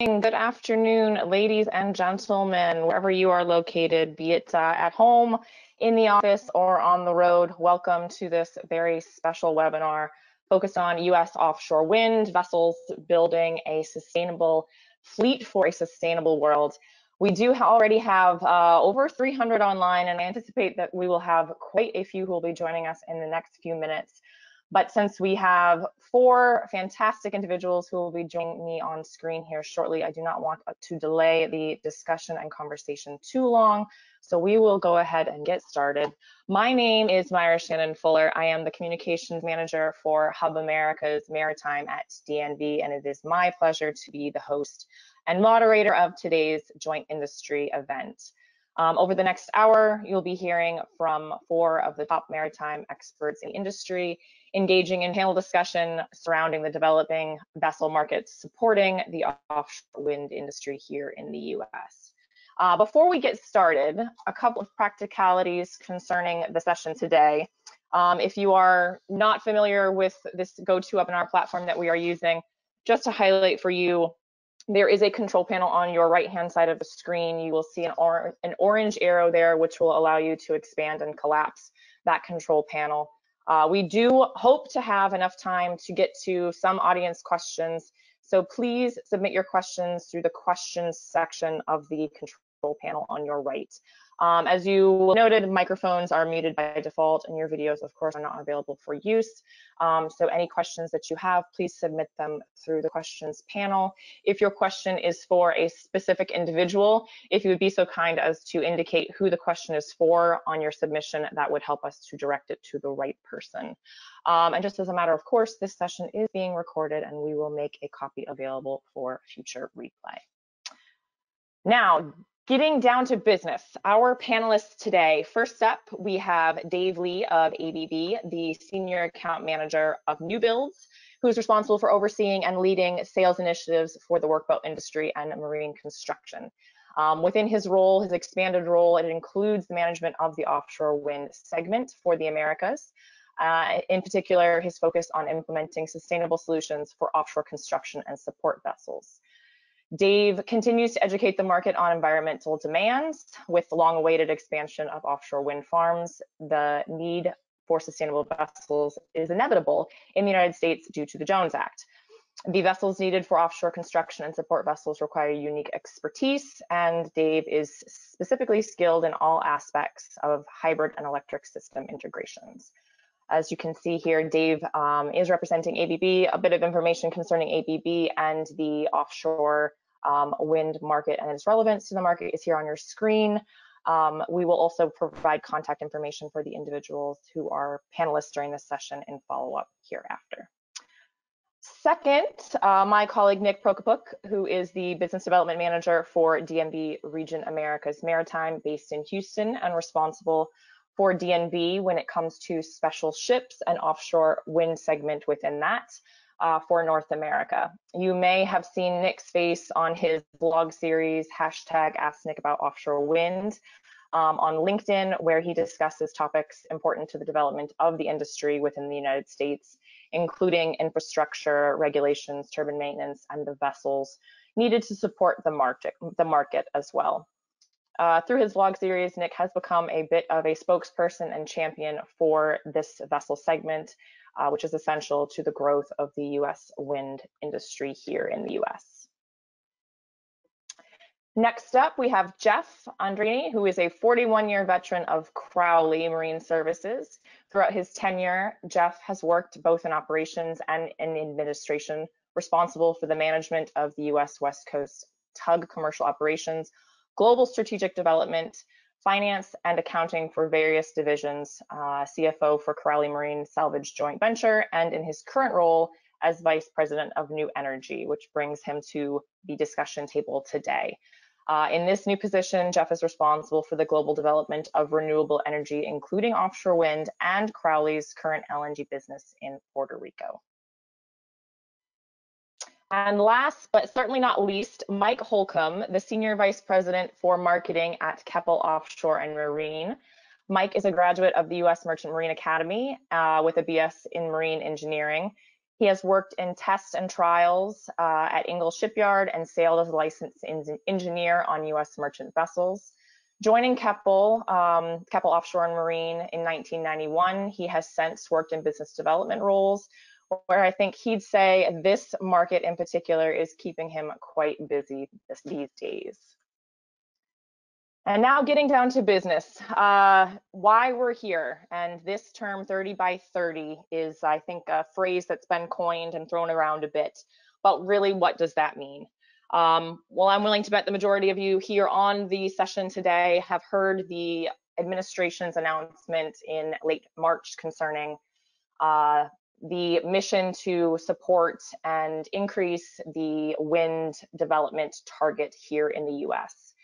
Good afternoon, ladies and gentlemen, wherever you are located, be it uh, at home, in the office, or on the road. Welcome to this very special webinar focused on U.S. offshore wind vessels building a sustainable fleet for a sustainable world. We do already have uh, over 300 online, and I anticipate that we will have quite a few who will be joining us in the next few minutes. But since we have four fantastic individuals who will be joining me on screen here shortly, I do not want to delay the discussion and conversation too long. So we will go ahead and get started. My name is Myra Shannon Fuller. I am the communications manager for Hub Americas Maritime at DNV, and it is my pleasure to be the host and moderator of today's joint industry event. Um, over the next hour, you'll be hearing from four of the top maritime experts in the industry, engaging in panel discussion surrounding the developing vessel markets supporting the offshore wind industry here in the US. Uh, before we get started, a couple of practicalities concerning the session today. Um, if you are not familiar with this GoToWebinar platform that we are using, just to highlight for you there is a control panel on your right hand side of the screen. You will see an, or an orange arrow there, which will allow you to expand and collapse that control panel. Uh, we do hope to have enough time to get to some audience questions. So please submit your questions through the questions section of the control panel on your right. Um, as you noted, microphones are muted by default and your videos, of course, are not available for use. Um, so any questions that you have, please submit them through the questions panel. If your question is for a specific individual, if you would be so kind as to indicate who the question is for on your submission, that would help us to direct it to the right person. Um, and just as a matter of course, this session is being recorded and we will make a copy available for future replay. Now, Getting down to business, our panelists today, first up, we have Dave Lee of ABB, the Senior Account Manager of New Builds, who is responsible for overseeing and leading sales initiatives for the workboat industry and marine construction. Um, within his role, his expanded role, it includes the management of the offshore wind segment for the Americas. Uh, in particular, his focus on implementing sustainable solutions for offshore construction and support vessels. Dave continues to educate the market on environmental demands with the long-awaited expansion of offshore wind farms. The need for sustainable vessels is inevitable in the United States due to the Jones Act. The vessels needed for offshore construction and support vessels require unique expertise, and Dave is specifically skilled in all aspects of hybrid and electric system integrations. As you can see here, Dave um, is representing ABB. A bit of information concerning ABB and the offshore um, wind market and its relevance to the market is here on your screen. Um, we will also provide contact information for the individuals who are panelists during this session in follow-up hereafter. Second, uh, my colleague Nick Prokopuk, who is the Business Development Manager for DNV Region Americas Maritime based in Houston and responsible for DNV when it comes to special ships and offshore wind segment within that uh, for North America. You may have seen Nick's face on his blog series, hashtag Ask Nick About Offshore Wind, um, on LinkedIn, where he discusses topics important to the development of the industry within the United States, including infrastructure, regulations, turbine maintenance, and the vessels needed to support the market, the market as well. Uh, through his vlog series, Nick has become a bit of a spokesperson and champion for this vessel segment, uh, which is essential to the growth of the US wind industry here in the US. Next up, we have Jeff Andreini, who is a 41-year veteran of Crowley Marine Services. Throughout his tenure, Jeff has worked both in operations and in administration, responsible for the management of the US West Coast tug commercial operations, global strategic development, finance and accounting for various divisions, uh, CFO for Crowley Marine Salvage Joint Venture, and in his current role as Vice President of New Energy, which brings him to the discussion table today. Uh, in this new position, Jeff is responsible for the global development of renewable energy, including offshore wind and Crowley's current LNG business in Puerto Rico. And last but certainly not least, Mike Holcomb, the Senior Vice President for Marketing at Keppel Offshore and Marine. Mike is a graduate of the U.S. Merchant Marine Academy uh, with a BS in Marine Engineering. He has worked in test and trials uh, at Ingalls Shipyard and sailed as a licensed engineer on U.S. merchant vessels. Joining Keppel, um, Keppel Offshore and Marine in 1991, he has since worked in business development roles, where I think he'd say this market in particular is keeping him quite busy these days. And now getting down to business, uh, why we're here. And this term 30 by 30 is, I think, a phrase that's been coined and thrown around a bit. But really, what does that mean? Um, well, I'm willing to bet the majority of you here on the session today have heard the administration's announcement in late March concerning uh, the mission to support and increase the wind development target here in the US.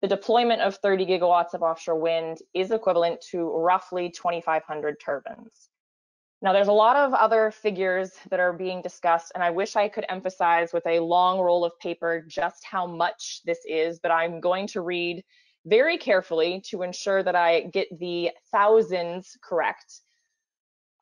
The deployment of 30 gigawatts of offshore wind is equivalent to roughly 2,500 turbines. Now, there's a lot of other figures that are being discussed, and I wish I could emphasize with a long roll of paper just how much this is, but I'm going to read very carefully to ensure that I get the thousands correct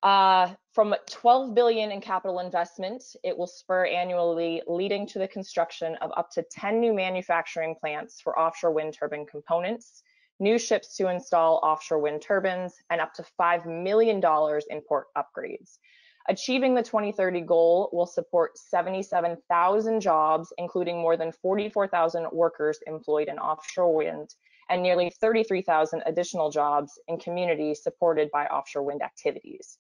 uh, from 12 billion in capital investment, it will spur annually, leading to the construction of up to 10 new manufacturing plants for offshore wind turbine components, new ships to install offshore wind turbines, and up to $5 million in port upgrades. Achieving the 2030 goal will support 77,000 jobs, including more than 44,000 workers employed in offshore wind and nearly 33,000 additional jobs in communities supported by offshore wind activities.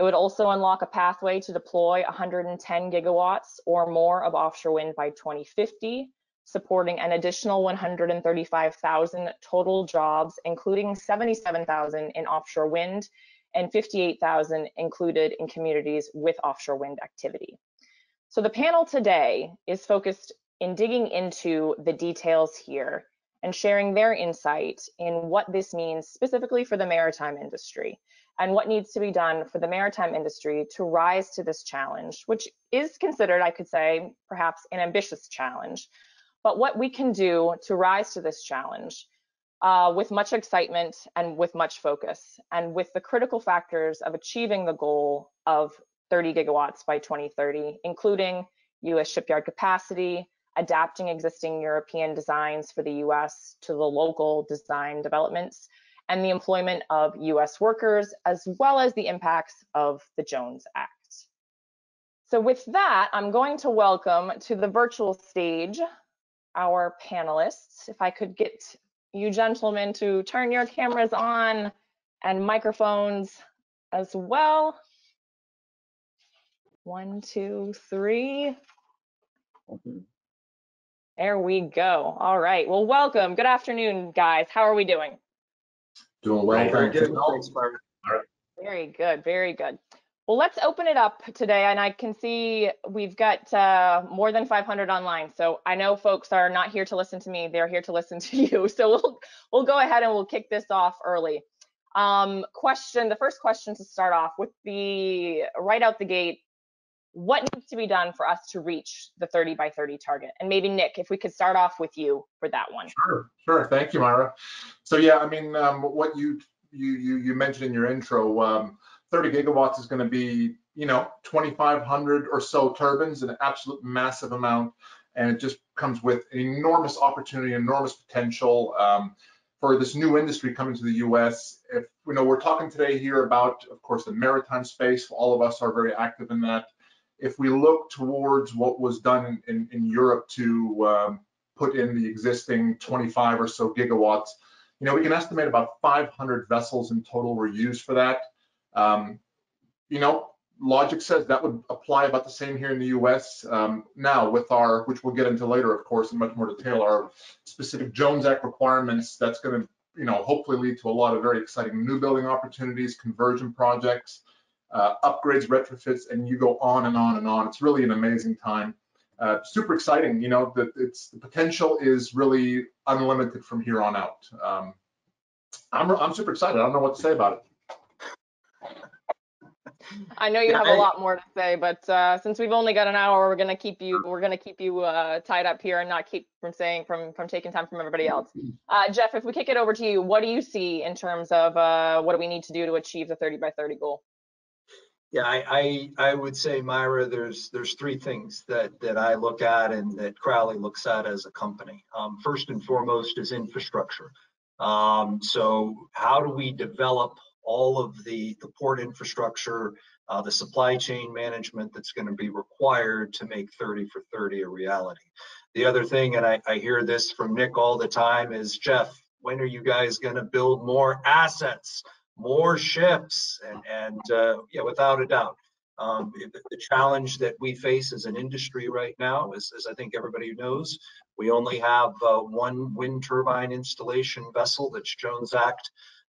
It would also unlock a pathway to deploy 110 gigawatts or more of offshore wind by 2050, supporting an additional 135,000 total jobs, including 77,000 in offshore wind and 58,000 included in communities with offshore wind activity. So the panel today is focused in digging into the details here and sharing their insight in what this means specifically for the maritime industry and what needs to be done for the maritime industry to rise to this challenge, which is considered, I could say, perhaps an ambitious challenge, but what we can do to rise to this challenge uh, with much excitement and with much focus, and with the critical factors of achieving the goal of 30 gigawatts by 2030, including US shipyard capacity, adapting existing European designs for the US to the local design developments, and the employment of US workers, as well as the impacts of the Jones Act. So with that, I'm going to welcome to the virtual stage our panelists. If I could get you gentlemen to turn your cameras on and microphones as well. One, two, three. There we go. All right. Well, welcome. Good afternoon, guys. How are we doing? Doing well, thank you. Very good, very good. Well, let's open it up today, and I can see we've got uh, more than 500 online. So I know folks are not here to listen to me; they're here to listen to you. So we'll we'll go ahead and we'll kick this off early. Um, question: the first question to start off with the right out the gate what needs to be done for us to reach the 30 by 30 target? And maybe Nick, if we could start off with you for that one. Sure, sure. Thank you, Myra. So yeah, I mean, um, what you you you you mentioned in your intro, um, 30 gigawatts is going to be, you know, 2,500 or so turbines, an absolute massive amount, and it just comes with an enormous opportunity, enormous potential. Um, for this new industry coming to the U.S. If you know, we're talking today here about, of course, the maritime space. All of us are very active in that if we look towards what was done in, in Europe to um, put in the existing 25 or so gigawatts, you know, we can estimate about 500 vessels in total were used for that. Um, you know, logic says that would apply about the same here in the US. Um, now with our, which we'll get into later, of course, in much more detail, our specific Jones Act requirements, that's gonna, you know, hopefully lead to a lot of very exciting new building opportunities, conversion projects, uh, upgrades, retrofits, and you go on and on and on. It's really an amazing time. Uh, super exciting, you know, that it's the potential is really unlimited from here on out. Um, I'm, I'm super excited. I don't know what to say about it. I know you have a lot more to say, but uh, since we've only got an hour, we're gonna keep you we're gonna keep you uh, tied up here and not keep from saying from from taking time from everybody else. Uh, Jeff, if we kick it over to you, what do you see in terms of uh, what do we need to do to achieve the 30 by 30 goal? Yeah, I, I, I would say, Myra, there's there's three things that that I look at and that Crowley looks at as a company. Um, first and foremost is infrastructure. Um, so how do we develop all of the, the port infrastructure, uh, the supply chain management that's going to be required to make 30 for 30 a reality? The other thing, and I, I hear this from Nick all the time, is Jeff, when are you guys going to build more assets? More ships and, and uh, yeah, without a doubt. Um, the challenge that we face as an industry right now is, as I think everybody knows, we only have uh, one wind turbine installation vessel that's Jones Act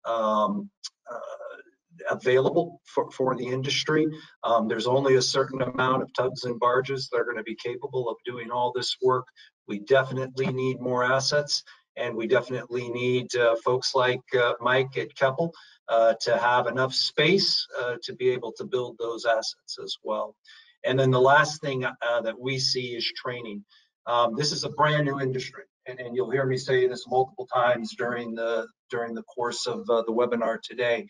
um, uh, available for, for the industry. Um, there's only a certain amount of tugs and barges that are going to be capable of doing all this work. We definitely need more assets and we definitely need uh, folks like uh, Mike at Keppel uh, to have enough space to be able to build those assets as well. And then the last thing that we see is training. Um, this is a brand new industry, and, and, you'll hear me say this multiple times during the during the course of uh, the webinar today.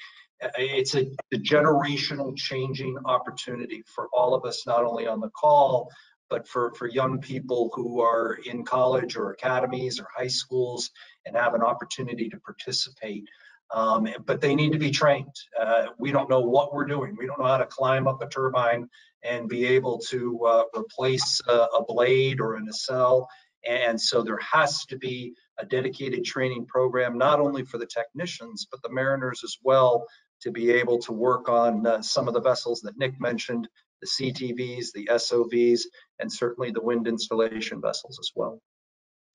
It's a, a generational changing opportunity for all of us, not only on the call, but for, for young people who are in college or academies or high schools and have an opportunity to participate. Um, but they need to be trained. Uh, we don't know what we're doing. We don't know how to climb up a turbine and be able to uh, replace a, a, blade or in a nacelle. And so there has to be a dedicated training program, not only for the technicians, but the mariners as well, to be able to work on uh, some of the vessels that Nick mentioned, the CTVs, the SOVs, and certainly the wind installation vessels as well.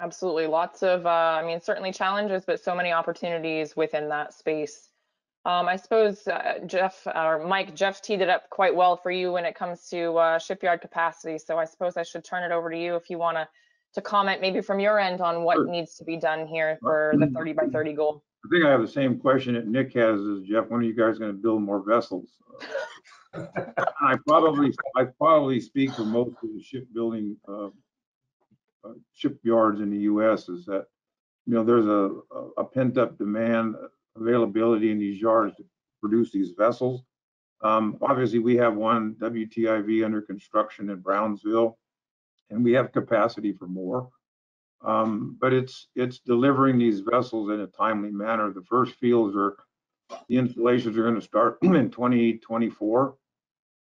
Absolutely. Lots of, uh, I mean, certainly challenges, but so many opportunities within that space. Um, I suppose uh, Jeff or Mike, Jeff teed it up quite well for you when it comes to uh, shipyard capacity. So I suppose I should turn it over to you if you want to to comment maybe from your end on what sure. needs to be done here for the 30 by 30 goal. I think I have the same question that Nick has is Jeff, when are you guys going to build more vessels? I probably I probably speak for most of the shipbuilding uh, uh, shipyards in the U.S. is that you know there's a, a pent up demand availability in these yards to produce these vessels. Um, obviously, we have one WTIV under construction in Brownsville, and we have capacity for more. Um, but it's it's delivering these vessels in a timely manner. The first fields are the installations are going to start in 2024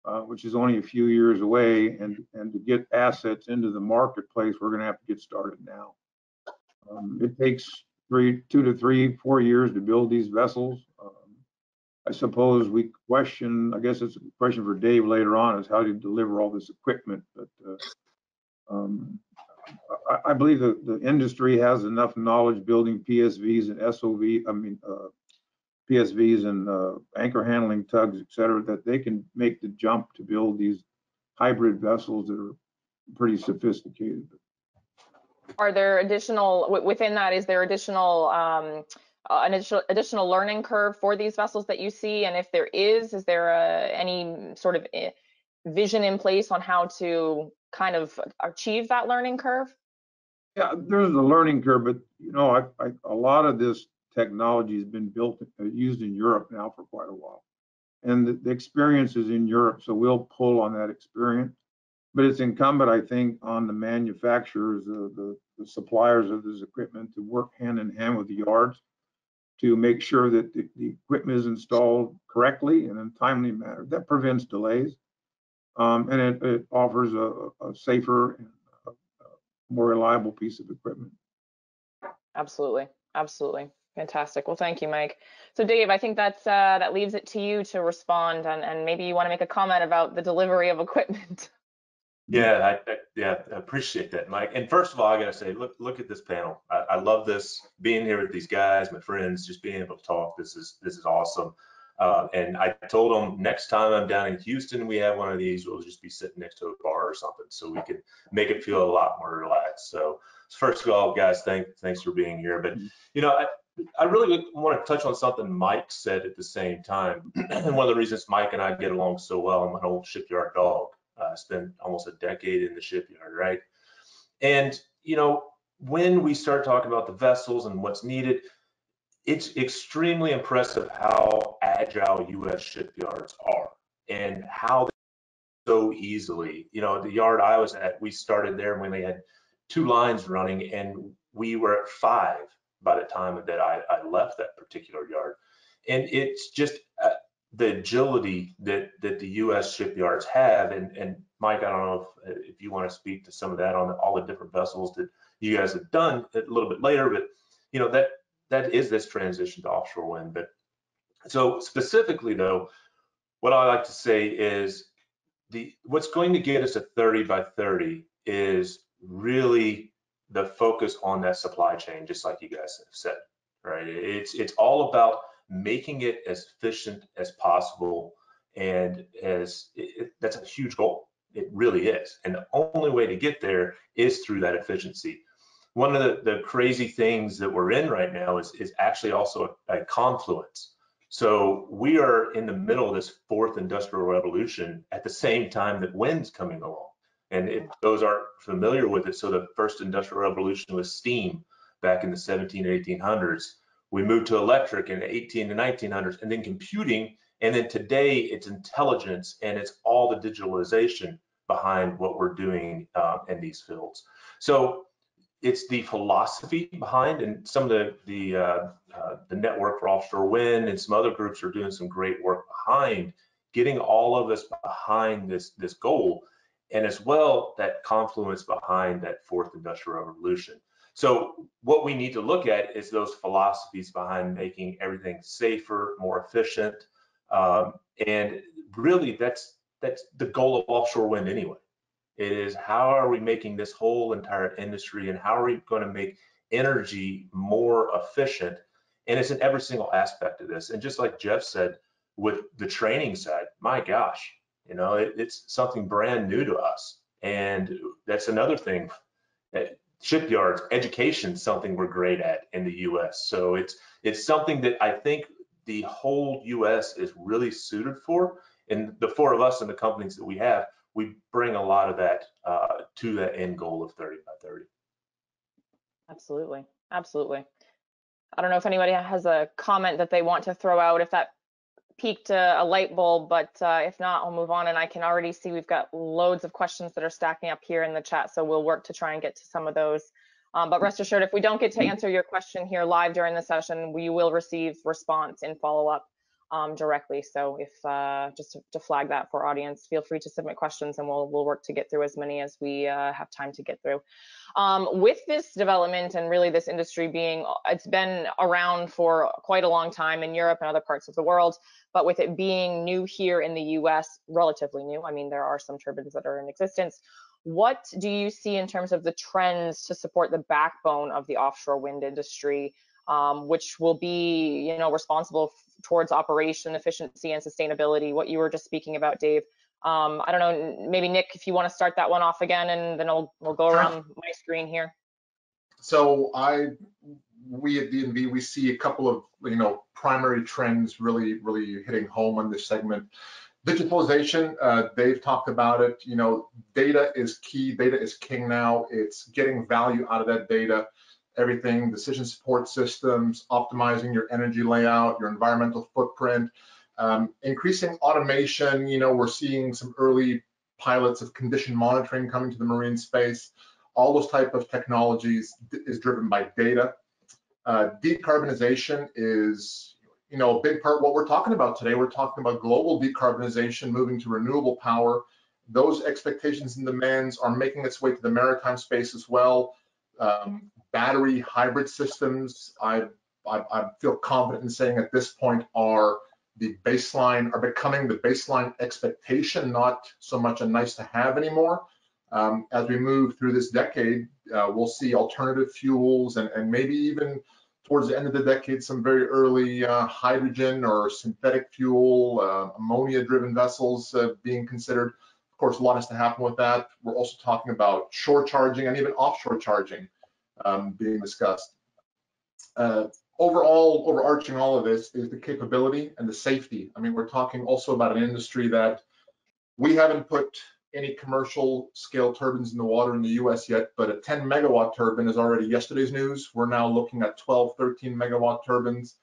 uh, which is only a few years away, and and to get assets into the marketplace, we're going to have to get started now. Um, it takes three, two to three, four years to build these vessels. Um, I suppose we question. I guess it's a question for Dave later on is how to deliver all this equipment, but. Uh, um, I, I believe that the industry has enough knowledge building PSVs and SOV, I mean, uh, PSVs and uh, anchor handling tugs, et cetera, that they can make the jump to build these hybrid vessels that are pretty sophisticated. Are there additional, within that, is there additional, um, uh, an additional, additional learning curve for these vessels that you see? And if there is, is there a, any sort of eh, vision in place on how to kind of achieve that learning curve? Yeah, there's a learning curve, but you know, I, I, a lot of this technology has been built, uh, used in Europe now for quite a while. And the, the experience is in Europe, so we'll pull on that experience. But it's incumbent, I think, on the manufacturers, uh, the, the suppliers of this equipment to work hand in hand with the yards to make sure that the, the equipment is installed correctly and in a timely manner. That prevents delays. Um, and it, it offers a, a safer and a, a more reliable piece of equipment. Absolutely, absolutely. Fantastic. Well, thank you, Mike. So, Dave, I think that's uh, that leaves it to you to respond, and, and maybe you want to make a comment about the delivery of equipment. Yeah, I, I, yeah, I appreciate that, Mike. And first of all, I gotta say, look, look at this panel. I, I, love this being here with these guys, my friends, just being able to talk. This is this is awesome. Uh, and I told them next time I'm down in Houston, we have one of these. We'll just be sitting next to a bar or something, so we can make it feel a lot more relaxed. So, first of all, guys, thank thanks for being here. But you know, I, really want to touch on something Mike said at the same time. and one of the reasons Mike and I get along so well, I'm an old shipyard dog. Uh, I spent almost a decade in the shipyard, right? And, you know, when we start talking about the vessels and what's needed, it's extremely impressive how agile U.S. shipyards are. and how they so easily. You know, the yard I was at, we started there when they had two lines running and we were at five by the time that I, I left that particular yard. And it's just uh, the agility that that the U.S. shipyards have. And, and Mike, I don't know if, if you want to speak to some of that on all the different vessels that you guys have done a little bit later, but you know that that is this transition to offshore wind. But so specifically though, what I like to say is the what's going to get us a 30 by 30 is really the focus on that supply chain, just like you guys have said, right? It's it's all about making it as efficient as possible, and as it, that's a huge goal. It really is, and the only way to get there is through that efficiency. One of the, the crazy things that we're in right now is is actually also a, a confluence. So we are in the middle of this fourth industrial revolution at the same time that wind's coming along. And if those aren't familiar with it, so the first industrial revolution was steam back in the 17 and 1800s. We moved to electric in the 18 to 1900s, and then computing. And then today it's intelligence and it's all the digitalization behind what we're doing uh, in these fields. So it's the philosophy behind, and some of the the uh, uh, the network for offshore wind and some other groups are doing some great work behind getting all of us behind this this goal and as well that confluence behind that fourth industrial revolution. So what we need to look at is those philosophies behind making everything safer, more efficient, um, and really that's that's the goal of offshore wind anyway. It is how are we making this whole entire industry and how are we going to make energy more efficient? And it's in every single aspect of this. And just like Jeff said, with the training side, my gosh, you know, it, it's something brand new to us. And that's another thing. Eh, shipyards, education, something we're great at in the U.S. So it's it's something that I think the whole U.S. is really suited for. And the four of us and the companies that we have, we bring a lot of that uh, to that end goal of 30 by 30. Absolutely, absolutely. I don't know if anybody has a comment that they want to throw out. If that peaked a, a light bulb, but uh, if not, I'll move on. And I can already see we've got loads of questions that are stacking up here in the chat, so we'll work to try and get to some of those. Um, but rest assured, if we don't get to answer your question here live during the session, we will receive response in follow-up um, directly. So if uh, just to, to, flag that for audience, feel free to submit questions and we'll we'll work to get through as many as we uh, have time to get through. Um, with this development and really this industry being, it's been around for quite a long time in Europe and other parts of the world, but with it being new here in the US, relatively new, I mean, there are some turbines that are in existence. What do you see in terms of the trends to support the backbone of the offshore wind industry, um, which will be, you know, responsible towards operation efficiency and sustainability? What you were just speaking about, Dave. Um, I don't know, maybe Nick, if you want to start that one off again, and then I'll, we'll go around my screen here. So I, we at DNV, we see a couple of, you know, primary trends really, really hitting home on this segment. Digitalization, uh, Dave talked about it, you know, data is key, data is king now. It's getting value out of that data everything, decision support systems, optimizing your energy layout, your environmental footprint, um, increasing automation, you know, we're seeing some early pilots of condition monitoring coming to the marine space. All those type of technologies is driven by data. Uh, decarbonization is, you know, a big part what we're talking about today. We're talking about global decarbonization, moving to renewable power. Those expectations and demands are making its way to the maritime space as well. Um, battery hybrid systems, I, I, I feel confident in saying at this point are the baseline are becoming the baseline expectation, not so much a nice to have anymore. Um, as we move through this decade, uh, we'll see alternative fuels and, and, maybe even towards the end of the decade, some very early uh, hydrogen or synthetic fuel, uh, ammonia driven vessels uh, being considered. Of course, a lot has to happen with that. We're also talking about shore charging and even offshore charging um, being discussed. Uh, overall, overarching all of this is the capability and the safety. I mean, we're talking also about an industry that we haven't put any commercial scale turbines in the water in the US yet, but a 10 megawatt turbine is already yesterday's news. We're now looking at 12, 13 megawatt turbines.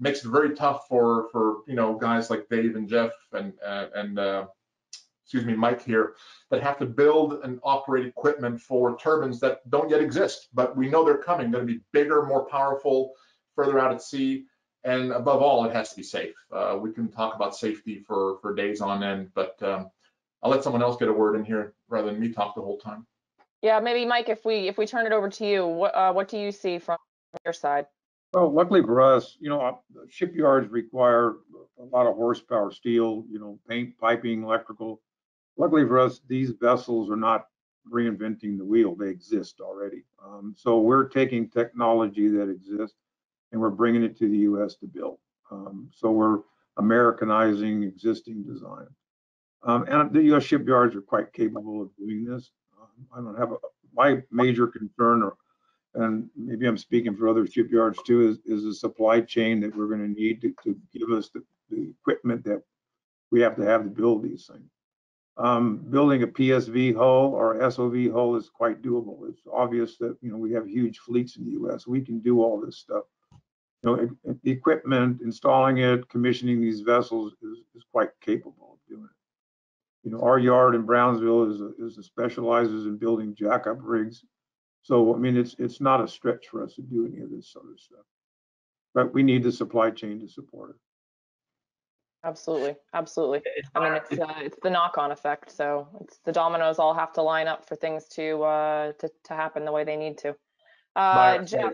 makes it very tough for, for, you know, guys like Dave and Jeff and, uh, and, uh, excuse me, Mike here, that have to build and operate equipment for turbines that don't yet exist, but we know they're coming, gonna be bigger, more powerful, further out at sea. And above all, it has to be safe. Uh, we can talk about safety for, for days on end, but, um, I'll let someone else get a word in here rather than me talk the whole time. Yeah, maybe Mike, if we if we turn it over to you, what uh, what do you see from your side? Well, luckily for us, you know, uh, shipyards require a lot of horsepower, steel, you know, paint, piping, electrical. Luckily for us, these vessels are not reinventing the wheel. They exist already. Um, so we're taking technology that exists and we're bringing it to the U.S. to build. Um, so we're Americanizing existing design. Um, and the U.S. shipyards are quite capable of doing this. Um, I don't have a, my major concern, or and maybe I'm speaking for other shipyards too, is, is the supply chain that we're going to need to, to give us the, the equipment that we have to have to build these things. Um, building a PSV hull or SOV hull is quite doable. It's obvious that you know we have huge fleets in the U.S. We can do all this stuff. You know, e- e- equipment, installing it, commissioning these vessels is, is quite capable of doing it. You know, our yard in Brownsville is, a- is a specializes in building jackup rigs. So, I mean, it's, it's not a stretch for us to do any of this sort of stuff. But we need the supply chain to support it. Absolutely, absolutely. I mean, it's uh, it's the knock-on effect. So it's the dominoes all have to line up for things to uh, to to happen the way they need to. Uh, Myra, Jeff,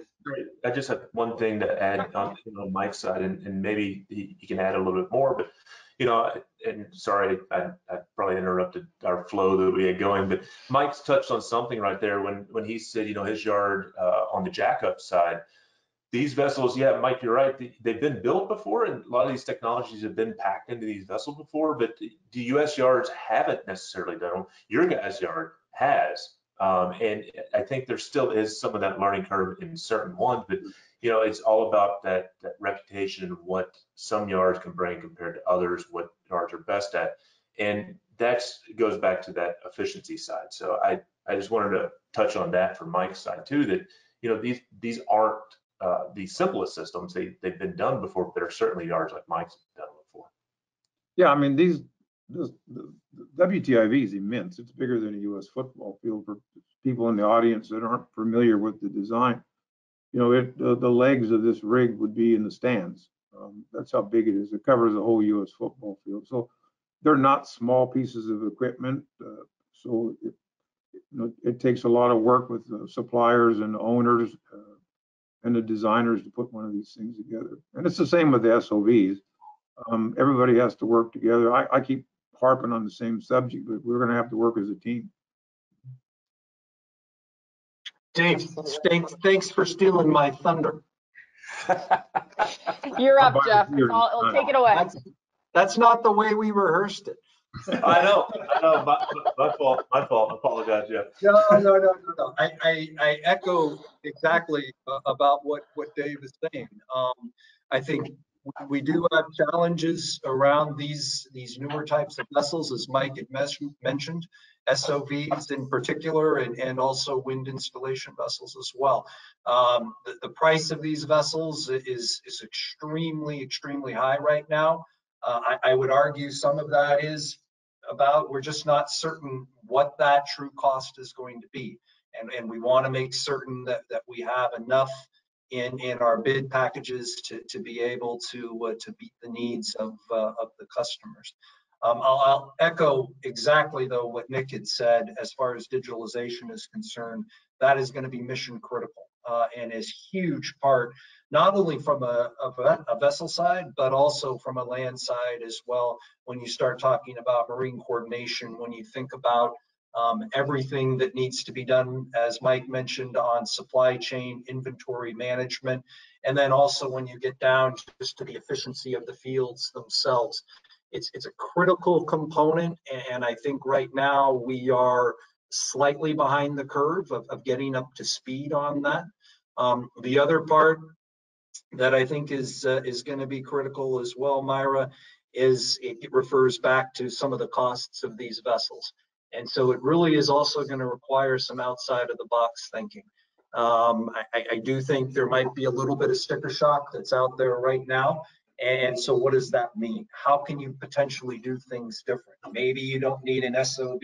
I just have one thing to add on, you know, Mike's side, and, and maybe he, he can add a little bit more, but, you know, and sorry, I, I probably interrupted our flow that we had going, but Mike's touched on something right there when, when he said, you know, his yard, uh, on the jackup side, these vessels, yeah, Mike, you're right. they- They've been built before and a lot of these technologies have been packed into these vessels before, but the US yards haven't necessarily done them. Your guys' yard has. Um, and I think there still is some of that learning curve in certain ones, but you know, it's all about that, that reputation of what some yards can bring compared to others, what yards are best at. And that goes back to that efficiency side. So I, I just wanted to touch on that from Mike's side too, that, you know, these, these aren't uh, the simplest systems. They, they've been done before, but there are certainly yards like Mike's done before. Yeah, I mean, these, this, the WTIV is immense. It's bigger than a US football field for people in the audience that aren't familiar with the design. You know, it, the, the legs of this rig would be in the stands. Um, that's how big it is. It covers the whole US football field. So they're not small pieces of equipment. Uh, so it, you know, it takes a lot of work with suppliers and owners uh, and the designers to put one of these things together. And it's the same with the SOVs. Um, everybody has to work together. I, I keep harping on the same subject, but we're gonna have to work as a team. Dave, thanks, thanks for stealing my thunder. you're up, Jeff. I'll, I'll take it away. That's, that's not the way we rehearsed it. I know, I know, my, my fault, my fault. I apologize, Jeff. No, no, no, no, no. I, I, I echo exactly uh, about what, what Dave is saying. Um, I think we do have challenges around these, these newer types of vessels, as Mike had mentioned, SOVs in particular, and, and also wind installation vessels as well. Um, the, the price of these vessels is, is extremely, extremely high right now. Uh, I, I would argue some of that is about, we're just not certain what that true cost is going to be. And, and we want to make certain that, that we have enough in, in our bid packages to, to be able to, uh, to meet the needs of, uh, of the customers. Um, I'll, I'll echo exactly though what Nick had said as far as digitalization is concerned. That is going to be mission critical uh, and is huge part, not only from a, a, a vessel side, but also from a land side as well. When you start talking about marine coordination, when you think about um, everything that needs to be done, as Mike mentioned, on supply chain inventory management. And then also when you get down just to the efficiency of the fields themselves. It's, it's a critical component. And I think right now we are slightly behind the curve of, of getting up to speed on that. Um, the other part that I think is, uh, is going to be critical as well, Myra, is it, refers back to some of the costs of these vessels. And so it really is also going to require some outside of the box thinking. Um, I, I- I do think there might be a little bit of sticker shock that's out there right now. And so what does that mean? How can you potentially do things different? Maybe you don't need an SOV.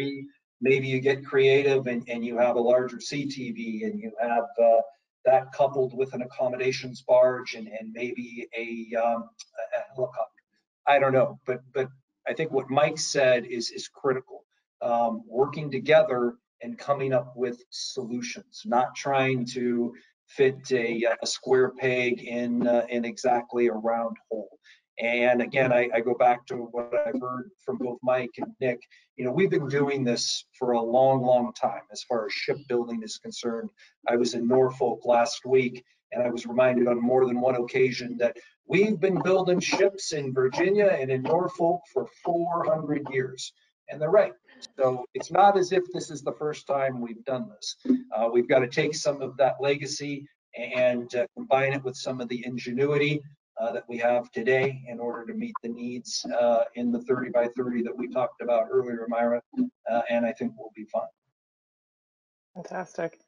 Maybe you get creative and, and you have a larger CTV and you have uh, that coupled with an accommodations barge and, and maybe a, um, a helicopter. I don't know, but, but I think what Mike said is, is critical. Um, working together and coming up with solutions, not trying to fit a, a square peg in, uh, in exactly a round hole. And again, I, I go back to what I've heard from both Mike and Nick. You know, we've been doing this for a long, long time as far as shipbuilding is concerned. I was in Norfolk last week and I was reminded on more than one occasion that we've been building ships in Virginia and in Norfolk for 400 years. And they're right. So it's not as if this is the first time we've done this. Uh, we've got to take some of that legacy and uh, combine it with some of the ingenuity that we have today in order to meet the needs uh, in the 30 by 30 that we talked about earlier, Myra. Uh, and I think we'll be fine. Fantastic.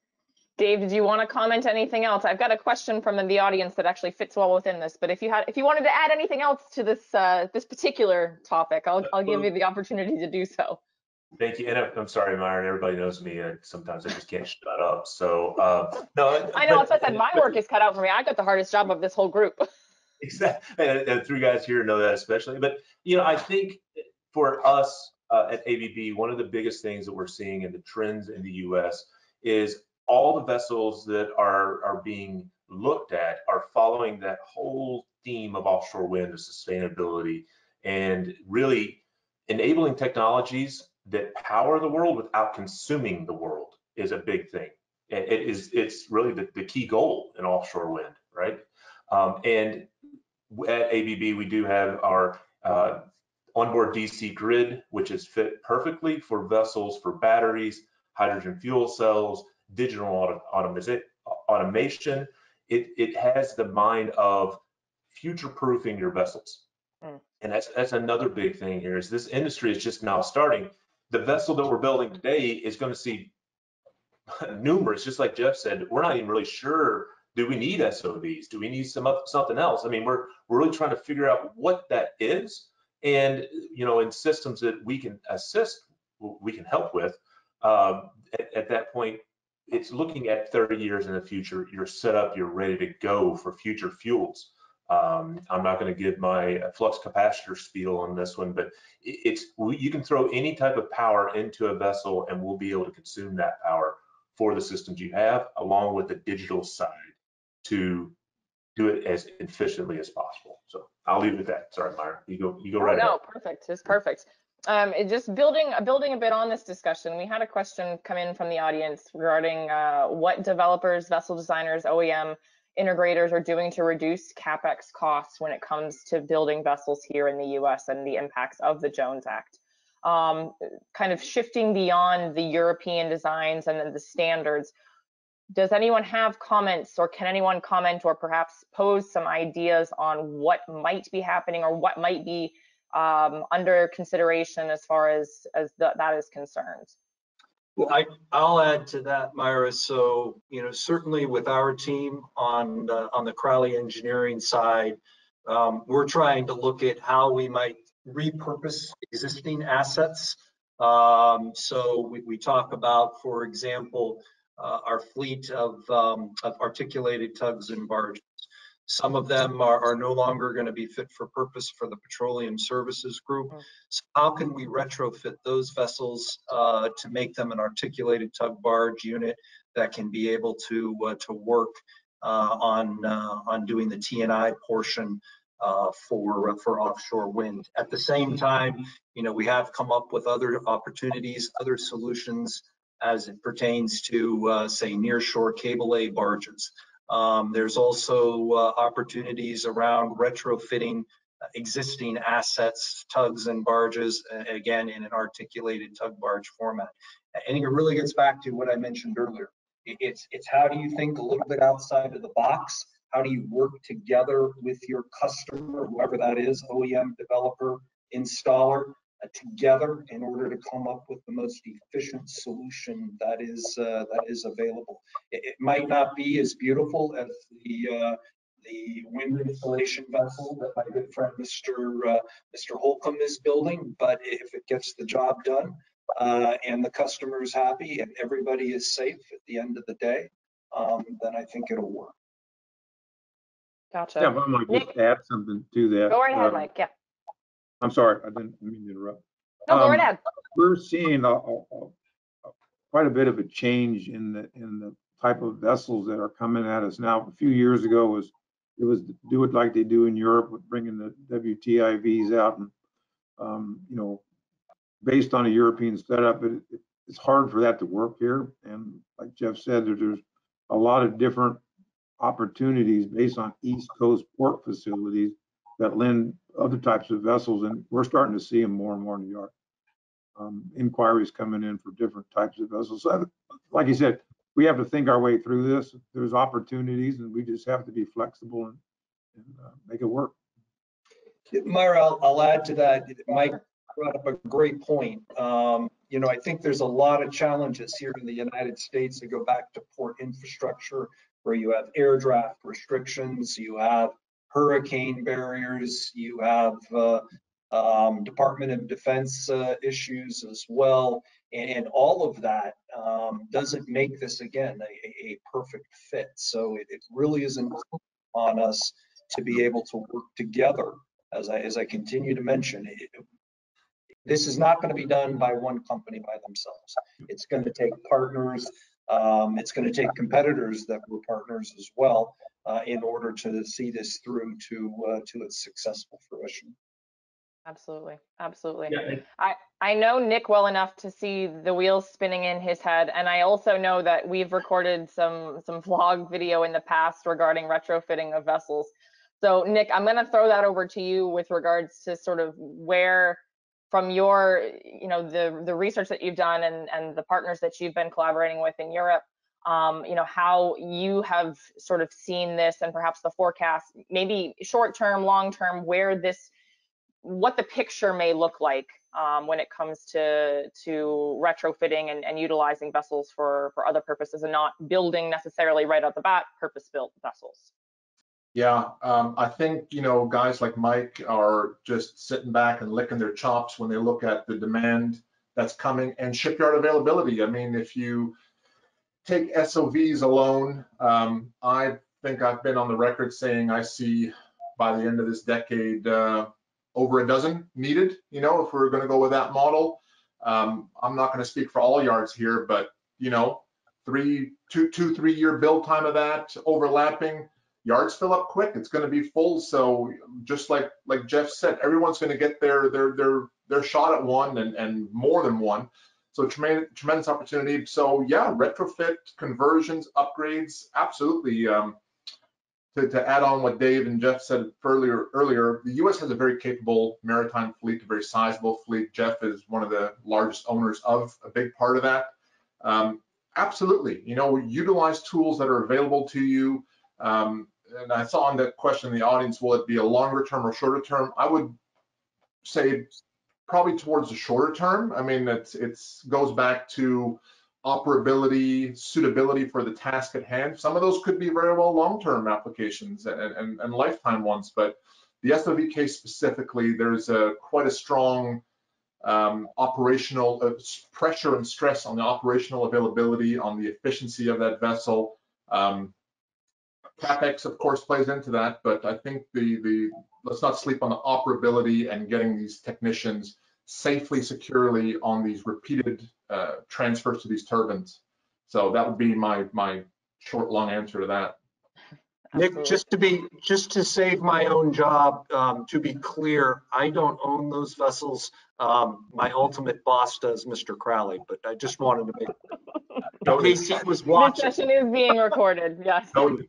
Dave, did you want to comment anything else? I've got a question from the audience that actually fits well within this, but if you had, if you wanted to add anything else to this, uh, this particular topic, I'll, I'll give you the opportunity to do so. Thank you. And I'm- I'm sorry, Myron, everybody knows me. and Sometimes I just can't shut up. So, uh, no. I know, but- it's I said, my work is cut out for me. I got the hardest job of this whole group. Exactly. And, three guys here know that especially. But, you know, I think for us uh, at ABB, one of the biggest things that we're seeing in the trends in the US is all the vessels that are, are being looked at are following that whole theme of offshore wind and sustainability and really enabling technologies that power the world without consuming the world is a big thing. It is, it's really the, the key goal in offshore wind, right? Um, and at ABB, we do have our uh, onboard DC grid, which is fit perfectly for vessels for batteries, hydrogen fuel cells, digital auto- automi- automation. It, it has the mind of future-proofing your vessels. Mm. And that's, that's another big thing here is this industry is just now starting. The vessel that we're building today is going to see numerous, just like Jeff said, we're not even really sure, do we need SOVs? Do we need some, something else? I mean, we're, we're really trying to figure out what that is. And, you know, in systems that we can assist, we can help with, um, at, at that point, it's looking at 30 years in the future, you're set up, you're ready to go for future fuels. Um, I'm not going to give my flux capacitor spiel on this one, but it- it's, you can throw any type of power into a vessel and we'll be able to consume that power for the systems you have, along with the digital side to do it as efficiently as possible. So I'll leave it at that. Sorry, Myra, you go, you go Oh, right ahead. No, perfect, it's perfect. Um, it just building, building a bit on this discussion, we had a question come in from the audience regarding, uh, what developers, vessel designers, OEM integrators are doing to reduce CapEx costs when it comes to building vessels here in the US and the impacts of the Jones Act. Um, kind of shifting beyond the European designs and then the standards, does anyone have comments or can anyone comment or perhaps pose some ideas on what might be happening or what might be um, under consideration as far as as th- that is concerned? Well, I, I'll add to that, Myra. So, you know, certainly with our team on, uh, on the Crowley engineering side, um, we're trying to look at how we might repurpose existing assets. Um, so we, we talk about, for example, our fleet of, um, of articulated tugs and barges. Some of them are, are no longer going to be fit for purpose for the petroleum services group. Mm. So how can we retrofit those vessels uh, to make them an articulated tug barge unit that can be able to uh, to work uh, on uh, on doing the T&I portion uh, for for offshore wind. At the same time, you know, we have come up with other opportunities, other solutions as it pertains to uh, say nearshore cable lay barges. Um, there's also uh, opportunities around retrofitting existing assets, tugs and barges, again, in an articulated tug barge format. Think it really gets back to what I mentioned earlier. It's, it's how do you think a little bit outside of the box? How do you work together with your customer, whoever that is, OEM, developer, installer, together in order to come up with the most efficient solution that is uh, that is available. It, it might not be as beautiful as the uh, the wind installation vessel that my good friend Mr. Uh, Mr. Holcomb is building, but if it gets the job done uh, and the customer is happy and everybody is safe at the end of the day, um, then I think it'll work. Gotcha. Yeah, if I might just add something to that. Go right ahead, uh, Mike. Yeah. I'm sorry, I didn't mean to interrupt. No, go right Um, ahead. We're seeing a, a, a- quite a bit of a change in the, in the type of vessels that are coming at us now. A few years ago was, it was do it like they do in Europe with bringing the WTIVs out and, um, you know, based on a European setup, it, it- it's hard for that to work here. And like Jeff said, there- there's a lot of different opportunities based on East Coast port facilities that lend other types of vessels, and we're starting to see them more and more in New York. Um, Inquiries coming in for different types of vessels. So, like you said, we have to think our way through this. There's opportunities, and we just have to be flexible and, and uh, make it work. Myra, I'll, I'll add to that. Mike brought up a great point. Um, you know, I think there's a lot of challenges here in the United States to go back to port infrastructure where you have air draft restrictions, you have hurricane barriers, you have uh, um, Department of Defense uh, issues as well. And all of that um, doesn't make this, again, a, a- perfect fit. So it, it really is incumbent on us to be able to work together as I, as I continue to mention, it, this is not going to be done by one company by themselves. It's going to take partners. Um, it's going to take competitors that were partners as well in order to see this through to uh, to its successful fruition. Absolutely. Absolutely. Yeah, I, I know Nick well enough to see the wheels spinning in his head. And I also know that we've recorded some, some vlog video in the past regarding retrofitting of vessels. So Nick, I'm going to throw that over to you with regards to sort of where from your, you know, the, the research that you've done and, and the partners that you've been collaborating with in Europe, um, you know, how you have sort of seen this and perhaps the forecast, maybe short term, long term, where this what the picture may look like um, when it comes to to retrofitting and, and utilizing vessels for for other purposes and not building necessarily right out the bat purpose built vessels. Yeah, um, I think, you know, guys like Mike are just sitting back and licking their chops when they look at the demand that's coming and shipyard availability. I mean, if you take SOVs alone, um, I think I've been on the record saying I see by the end of this decade uh, over a dozen needed, you know, if we're going to go with that model. Um, I'm not going to speak for all yards here, but, you know, three, two, two, three year build time of that overlapping yards fill up quick. It's going to be full. So just like like Jeff said, everyone's going to get their their their their shot at one and and more than one. So tremendous tremendous opportunity. So yeah, retrofit conversions, upgrades, absolutely. Um, to, to add on what Dave and Jeff said earlier, earlier, the U.S. has a very capable maritime fleet, a very sizable fleet. Jeff is one of the largest owners of a big part of that. Um, absolutely, you know, utilize tools that are available to you. Um, and I saw on the question in the audience, will it be a longer term or shorter term? I would say probably towards the shorter term. I mean, it's it's goes back to operability, suitability for the task at hand. Some of those could be very well long-term applications and, and, and lifetime ones, but the SOV case specifically, there's a quite a strong um, operational uh, pressure and stress on the operational availability, on the efficiency of that vessel. Um, CapEx, of course, plays into that, but I think the the let's not sleep on the operability and getting these technicians safely, securely on these repeated uh, transfers to these turbines. So that would be my my short, long answer to that. Nick, just to be, just to save my own job, um, to be clear, I don't own those vessels. Um, my ultimate boss does, Mr. Crowley, but I just wanted to make, in case he was watching. This watching. session is being recorded. Yes. Noted.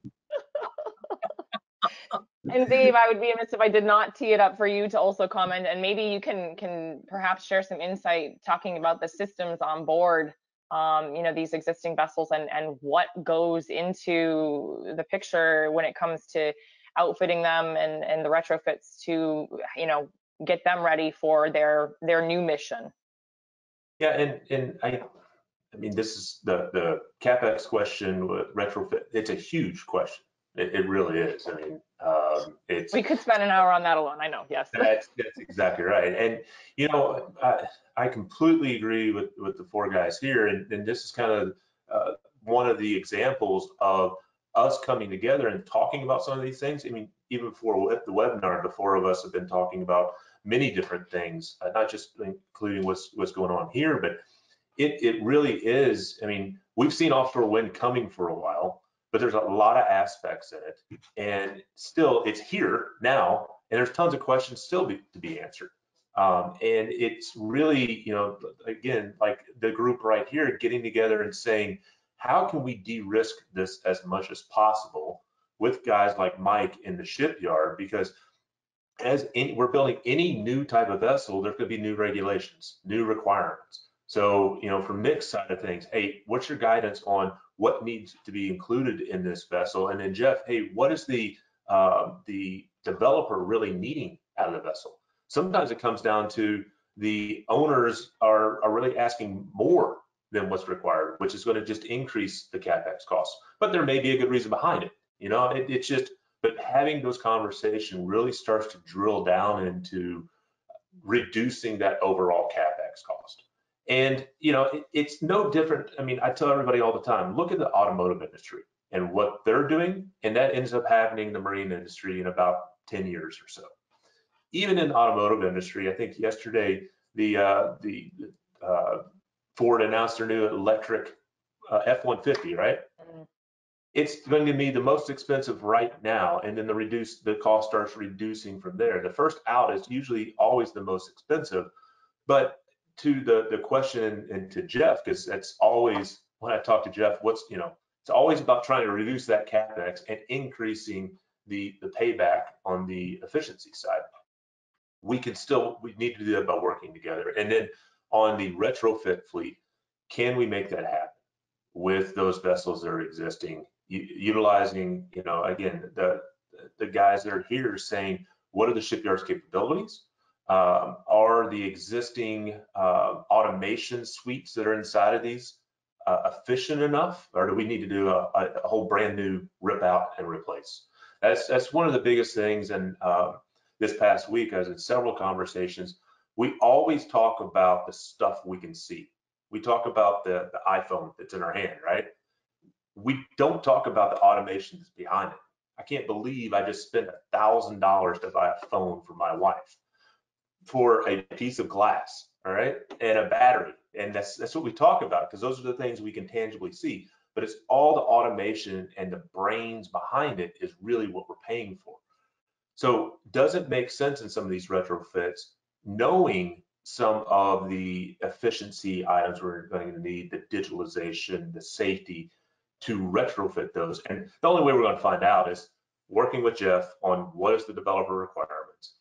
And Dave, I would be amiss if I did not tee it up for you to also comment, and maybe you can can perhaps share some insight talking about the systems on board, um, you know, these existing vessels and and what goes into the picture when it comes to outfitting them and and the retrofits to, you know, get them ready for their their new mission. Yeah, and, and I, I mean, this is the, the CapEx question with retrofit, it's a huge question. It, it really is. I mean, um, it's. We could spend an hour on that alone. I know. Yes. That's, that's exactly right. And, you know, I, I completely agree with, with the four guys here. And, and this is kind of uh, one of the examples of us coming together and talking about some of these things. I mean, even before the webinar, the four of us have been talking about many different things, uh, not just including what's, what's going on here, but it, it really is. I mean, we've seen offshore wind coming for a while but there's a lot of aspects in it. And still, it's here now, and there's tons of questions still be, to be answered. Um, and it's really, you know, again, like the group right here getting together and saying, how can we de-risk this as much as possible with guys like Mike in the shipyard? Because as any, we're building any new type of vessel, there's going to be new regulations, new requirements. So, you know, from Nick's side of things, hey, what's your guidance on what needs to be included in this vessel? And then Jeff, hey, what is the uh, the developer really needing out of the vessel? Sometimes it comes down to the owners are, are really asking more than what's required, which is going to just increase the capex costs. But there may be a good reason behind it. You know, it, it's just, but having those conversations really starts to drill down into reducing that overall capex cost. And you know, it, it's no different. I mean, I tell everybody all the time, look at the automotive industry and what they're doing, and that ends up happening in the marine industry in about 10 years or so. Even in the automotive industry, I think yesterday the uh, the uh, Ford announced their new electric uh, F-150, right? Mm-hmm. It's going to be the most expensive right now, and then the reduce the cost starts reducing from there. The first out is usually always the most expensive, but to the the question and to Jeff, because that's always when I talk to Jeff, what's you know, it's always about trying to reduce that capex and increasing the the payback on the efficiency side. We can still we need to do that by working together. And then on the retrofit fleet, can we make that happen with those vessels that are existing, utilizing you know again the the guys that are here saying what are the shipyard's capabilities um, are the existing uh, automation suites that are inside of these uh, efficient enough, or do we need to do a, a, whole brand new rip out and replace? That's that's one of the biggest things. And uh, this past week, I was in several conversations. We always talk about the stuff we can see. We talk about the, the iPhone that's in our hand, right? We don't talk about the automation that's behind it. I can't believe I just spent a thousand dollars to buy a phone for my wife for a piece of glass, all right, and a battery. And that's that's what we talk about because those are the things we can tangibly see. But it's all the automation and the brains behind it is really what we're paying for. So does it make sense in some of these retrofits, knowing some of the efficiency items we're going to need, the digitalization, the safety, to retrofit those? And the only way we're going to find out is working with Jeff on what is the developer requirements,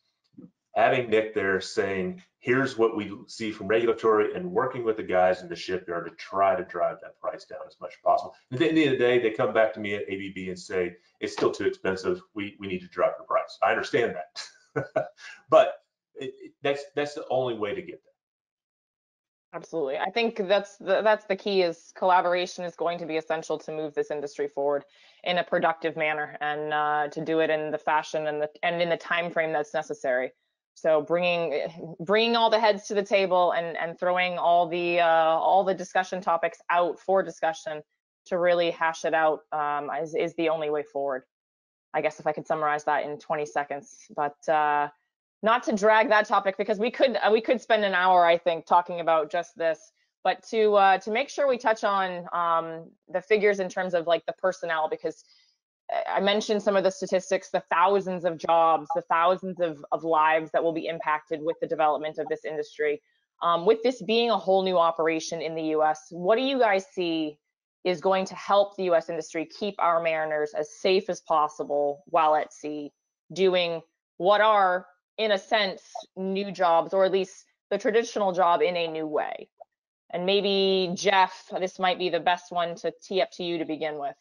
having Nick there saying, here's what we see from regulatory and working with the guys in the shipyard to try to drive that price down as much as possible. At the end of the day, they come back to me at ABB and say, it's still too expensive. We, we need to drop the price. I understand that. but it, it, that's, that's the only way to get there. Absolutely. I think that's the, that's the key is collaboration is going to be essential to move this industry forward in a productive manner and uh, to do it in the fashion and the and in the time frame that's necessary. So bringing bringing all the heads to the table and and throwing all the uh, all the discussion topics out for discussion to really hash it out um, is, is the only way forward. I guess if I could summarize that in 20 seconds, but uh, not to drag that topic because we could uh, we could spend an hour I think talking about just this, but to uh, to make sure we touch on um, the figures in terms of like the personnel because I mentioned some of the statistics, the thousands of jobs, the thousands of, of lives that will be impacted with the development of this industry. Um, with this being a whole new operation in the US, what do you guys see is going to help the US industry keep our mariners as safe as possible while at sea, doing what are, in a sense, new jobs, or at least the traditional job in a new way? And maybe, Jeff, this might be the best one to tee up to you to begin with.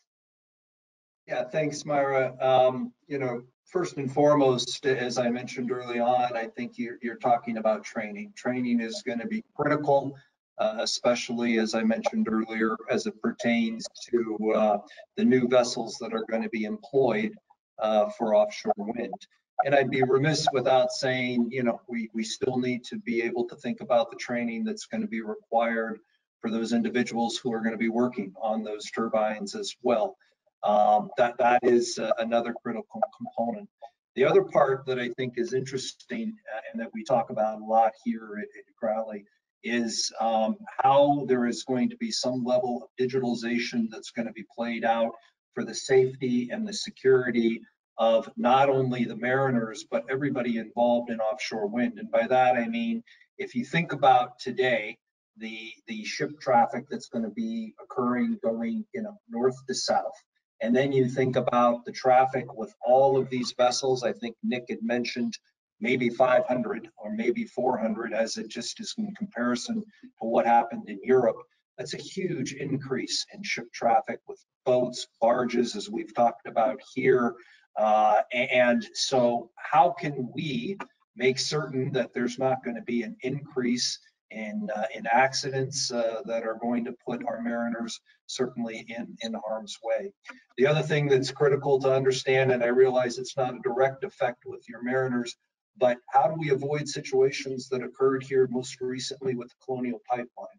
Yeah, thanks, Myra. Um, you know, first and foremost, as I mentioned early on, I think you're, you're talking about training. Training is going to be critical, uh, especially as I mentioned earlier, as it pertains to uh, the new vessels that are going to be employed uh, for offshore wind. And I'd be remiss without saying, you know, we, we still need to be able to think about the training that's going to be required for those individuals who are going to be working on those turbines as well. Um, that that is uh, another critical component. The other part that I think is interesting uh, and that we talk about a lot here at, at Crowley is um, how there is going to be some level of digitalization that's going to be played out for the safety and the security of not only the mariners, but everybody involved in offshore wind. And by that, I mean, if you think about today, the, the ship traffic that's going to be occurring going, you know, north to south, and then you think about the traffic with all of these vessels. I think Nick had mentioned maybe 500 or maybe 400 as it just is in comparison to what happened in Europe. That's a huge increase in ship traffic with boats, barges, as we've talked about here. Uh, and so how can we make certain that there's not going to be an increase in, uh, in accidents uh, that are going to put our mariners certainly in, in harm's way. The other thing that's critical to understand, and I realize it's not a direct effect with your mariners, but how do we avoid situations that occurred here most recently with the Colonial Pipeline?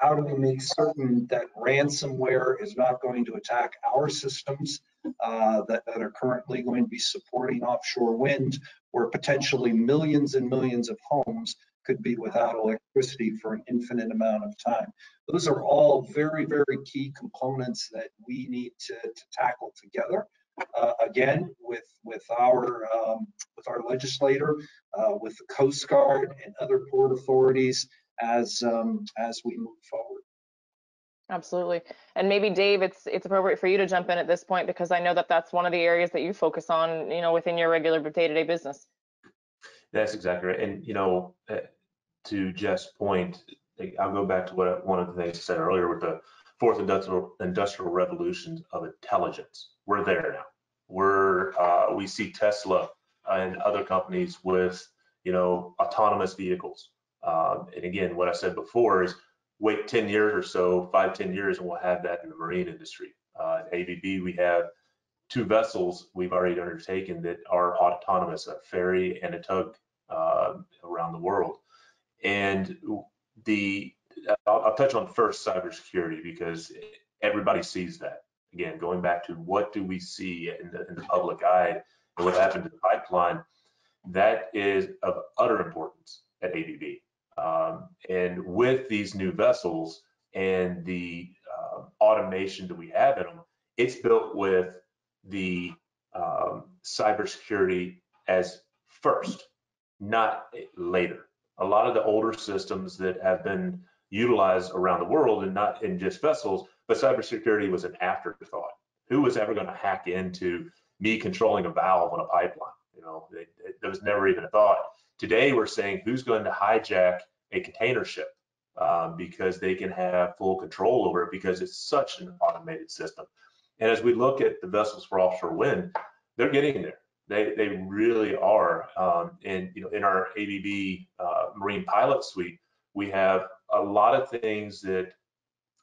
How do we make certain that ransomware is not going to attack our systems uh, that, that are currently going to be supporting offshore wind, where potentially millions and millions of homes could be without electricity for an infinite amount of time. Those are all very, very key components that we need to, to tackle together. Uh, again, with with our um, with our legislator, uh, with the Coast Guard and other port authorities as um, as we move forward. Absolutely. And maybe Dave, it's it's appropriate for you to jump in at this point because I know that that's one of the areas that you focus on, you know, within your regular day-to-day business. That's exactly right. And you know, uh, to Jeff's point, I'll go back to what one of the things I said earlier with the fourth industrial industrial revolution of intelligence. We're there now. We're uh, we see Tesla and other companies with you know autonomous vehicles. Um, and again, what I said before is wait 10 years or so, five, 10 years, and we'll have that in the marine industry. Uh, at ABB, we have two vessels we've already undertaken that are autonomous, a ferry and a tug uh, around the world. And the I'll, I'll, touch on first cybersecurity because everybody sees that. Again, going back to what do we see in the, in the public eye and what happened to the pipeline, that is of utter importance at ABB. Um, and with these new vessels and the uh, automation that we have in them, it's built with the um, cybersecurity as first, not later a lot of the older systems that have been utilized around the world and not in just vessels, but cybersecurity was an afterthought. Who was ever going to hack into me controlling a valve on a pipeline? You know, it, that was never even a thought. Today, we're saying who's going to hijack a container ship um, because they can have full control over it because it's such an automated system. And as we look at the vessels for offshore wind, they're getting there. They, they really are. Um, and you know, in our ABB uh, Marine Pilot Suite, we have a lot of things that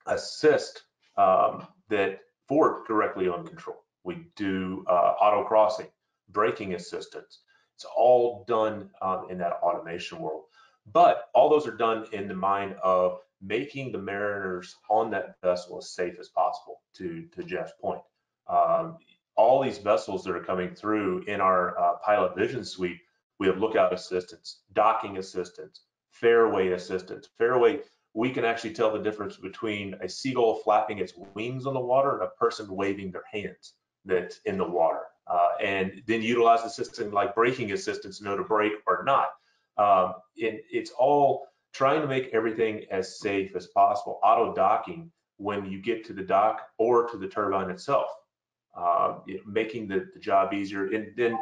assist um, that fork directly on control. We do uh, auto crossing, braking assistance. It's all done um, in that automation world. But all those are done in the mind of making the mariners on that vessel as safe as possible. To to Jeff's point, um, all these vessels that are coming through in our uh, pilot vision suite, we have lookout assistance, docking assistance, fairway assistance. Fairway, we can actually tell the difference between a seagull flapping its wings on the water and a person waving their hands that's in the water. Uh, and then utilize the system like braking assistance, know to brake or not. Um, it, it's all trying to make everything as safe as possible. Auto docking when you get to the dock or to the turbine itself uh, you know, making the, the, job easier. And then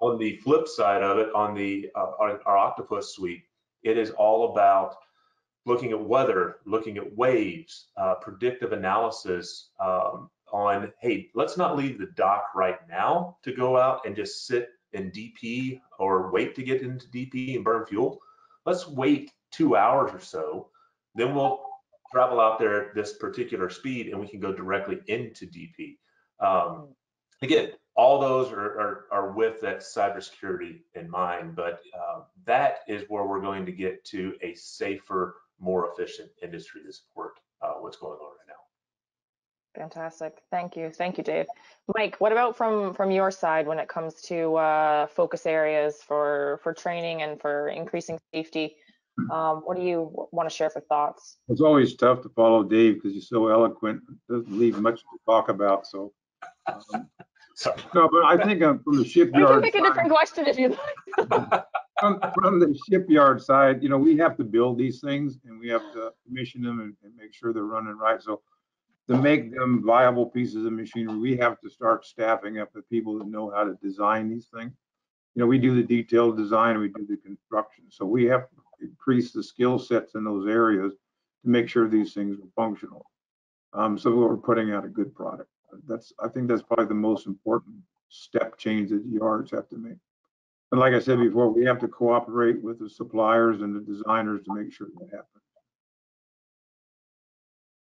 on the flip side of it, on the uh, our, our, Octopus suite, it is all about looking at weather, looking at waves, uh, predictive analysis um, on, hey, let's not leave the dock right now to go out and just sit in DP or wait to get into DP and burn fuel. Let's wait two hours or so, then we'll travel out there at this particular speed and we can go directly into DP. Um, again, all those are, are, are with that cybersecurity in mind, but uh, that is where we're going to get to a safer, more efficient industry to support uh, what's going on right now. Fantastic. Thank you. Thank you, Dave. Mike, what about from from your side when it comes to uh, focus areas for for training and for increasing safety? Um, what do you want to share for thoughts? It's always tough to follow Dave because he's so eloquent, doesn't leave much to talk about, so. Um, Sorry. No, but I think um, from the We can shipyard pick a different question if you like. from, from the shipyard side, you know, we have to build these things and we have to commission them and, and make sure they're running right. So to make them viable pieces of machinery, we have to start staffing up the people that know how to design these things. You know, we do the detailed design, we do the construction, so we have to increase the skill sets in those areas to make sure these things are functional. Um, so we're putting out a good product. That's, I think that's probably the most important step change that yards have to make. But like I said before, we have to cooperate with the suppliers and the designers to make sure that happens.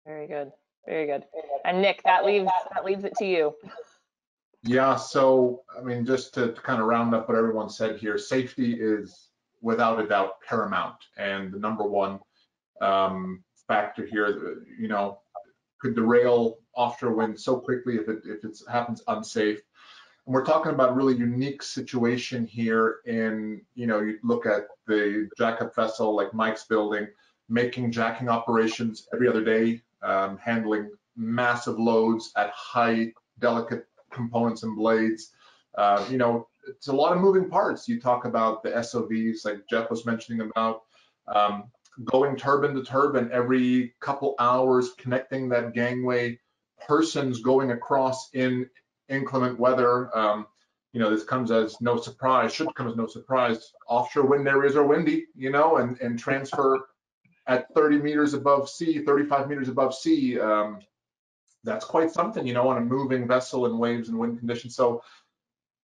Very good. Very good. And Nick, that leaves that leaves it to you. Yeah, so, I mean, just to kind of round up what everyone said here, safety is without a doubt paramount and the number one um, factor here, you know, could derail offshore wind so quickly if it if it happens unsafe. And we're talking about really unique situation here in, you know, you look at the jackup vessel like Mike's building, making jacking operations every other day, um, handling massive loads at high delicate components and blades. Uh, you know, it's a lot of moving parts. You talk about the SOVs, like Jeff was mentioning about um, going turbine to turbine every couple hours, connecting that gangway, persons going across in inclement weather. Um, you know, this comes as no surprise, should come as no surprise. Offshore wind areas are windy, you know, and, and transfer at 30 meters above sea, 35 meters above sea. Um, that's quite something, you know, on a moving vessel in waves and wind conditions. So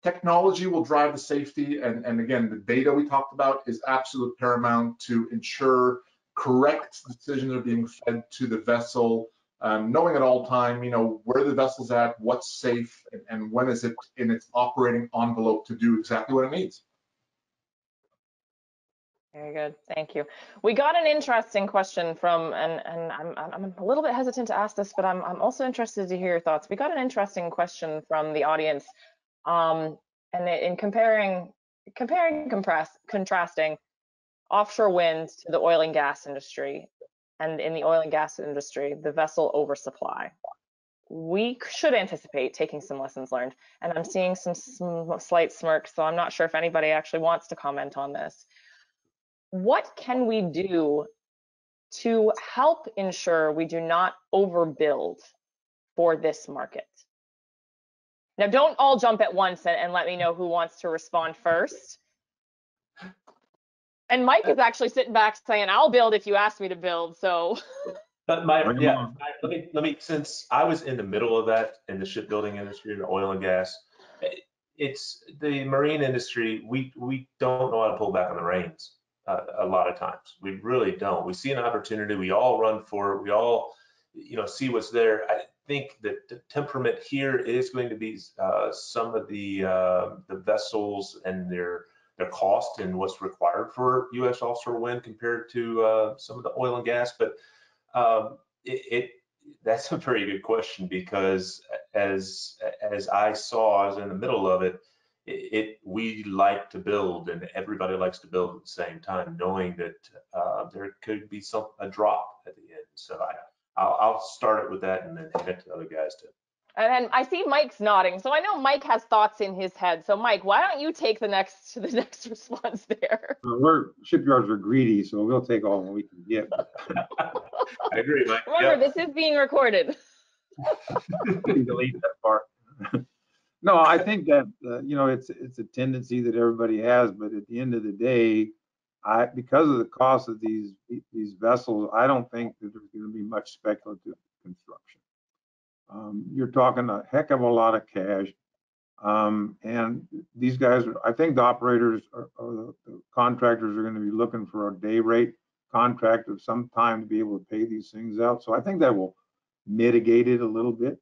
technology will drive the safety. And, and again, the data we talked about is absolute paramount to ensure correct decisions are being fed to the vessel, um, knowing at all time, you know, where the vessel's at, what's safe, and, and when is it in its operating envelope to do exactly what it needs. Very good. Thank you. We got an interesting question from, and, and I'm, I'm a little bit hesitant to ask this, but I'm, I'm also interested to hear your thoughts. We got an interesting question from the audience. Um, and in comparing, comparing, compress, contrasting offshore wind to the oil and gas industry, and in the oil and gas industry, the vessel oversupply. We should anticipate taking some lessons learned, and I'm seeing some, some slight smirks, so I'm not sure if anybody actually wants to comment on this what can we do to help ensure we do not overbuild for this market? Now, don't all jump at once and, and, let me know who wants to respond first. And Mike is actually sitting back saying, I'll build if you ask me to build. So, but my, yeah, on. let me, let me, since I was in the middle of that in the shipbuilding industry, the oil and gas, it's the marine industry, we, we don't know how to pull back on the reins uh, a lot of times. We really don't. We see an opportunity, we all run for it, we all, you know, see what's there. I think that the temperament here is going to be uh, some of the uh, the vessels and their their cost and what's required for U.S. offshore wind compared to uh, some of the oil and gas. But um, it, it that's a very good question because as as I saw, I was in the middle of it it, it, we like to build and everybody likes to build at the same time knowing that uh, there could be some a drop at the end so i I'll, I'll start it with that and then hand it to other guys to and then I see Mike's nodding. So I know Mike has thoughts in his head. So Mike, why don't you take the next the next response there? Uh, We're, shipyards are greedy, so we'll take all we can get. i agree mike Remember, Yep. this is being recorded. delete that part. No, I think that, uh, you know, it's, it's a tendency that everybody has, but at the end of the day, I, because of the cost of these, these vessels, I don't think that there's gonna be much speculative construction. Um, You're talking a heck of a lot of cash. Um, And these guys, I think the operators or the contractors are going to be looking for a day rate contract of some time to be able to pay these things out. So I think that will mitigate it a little bit.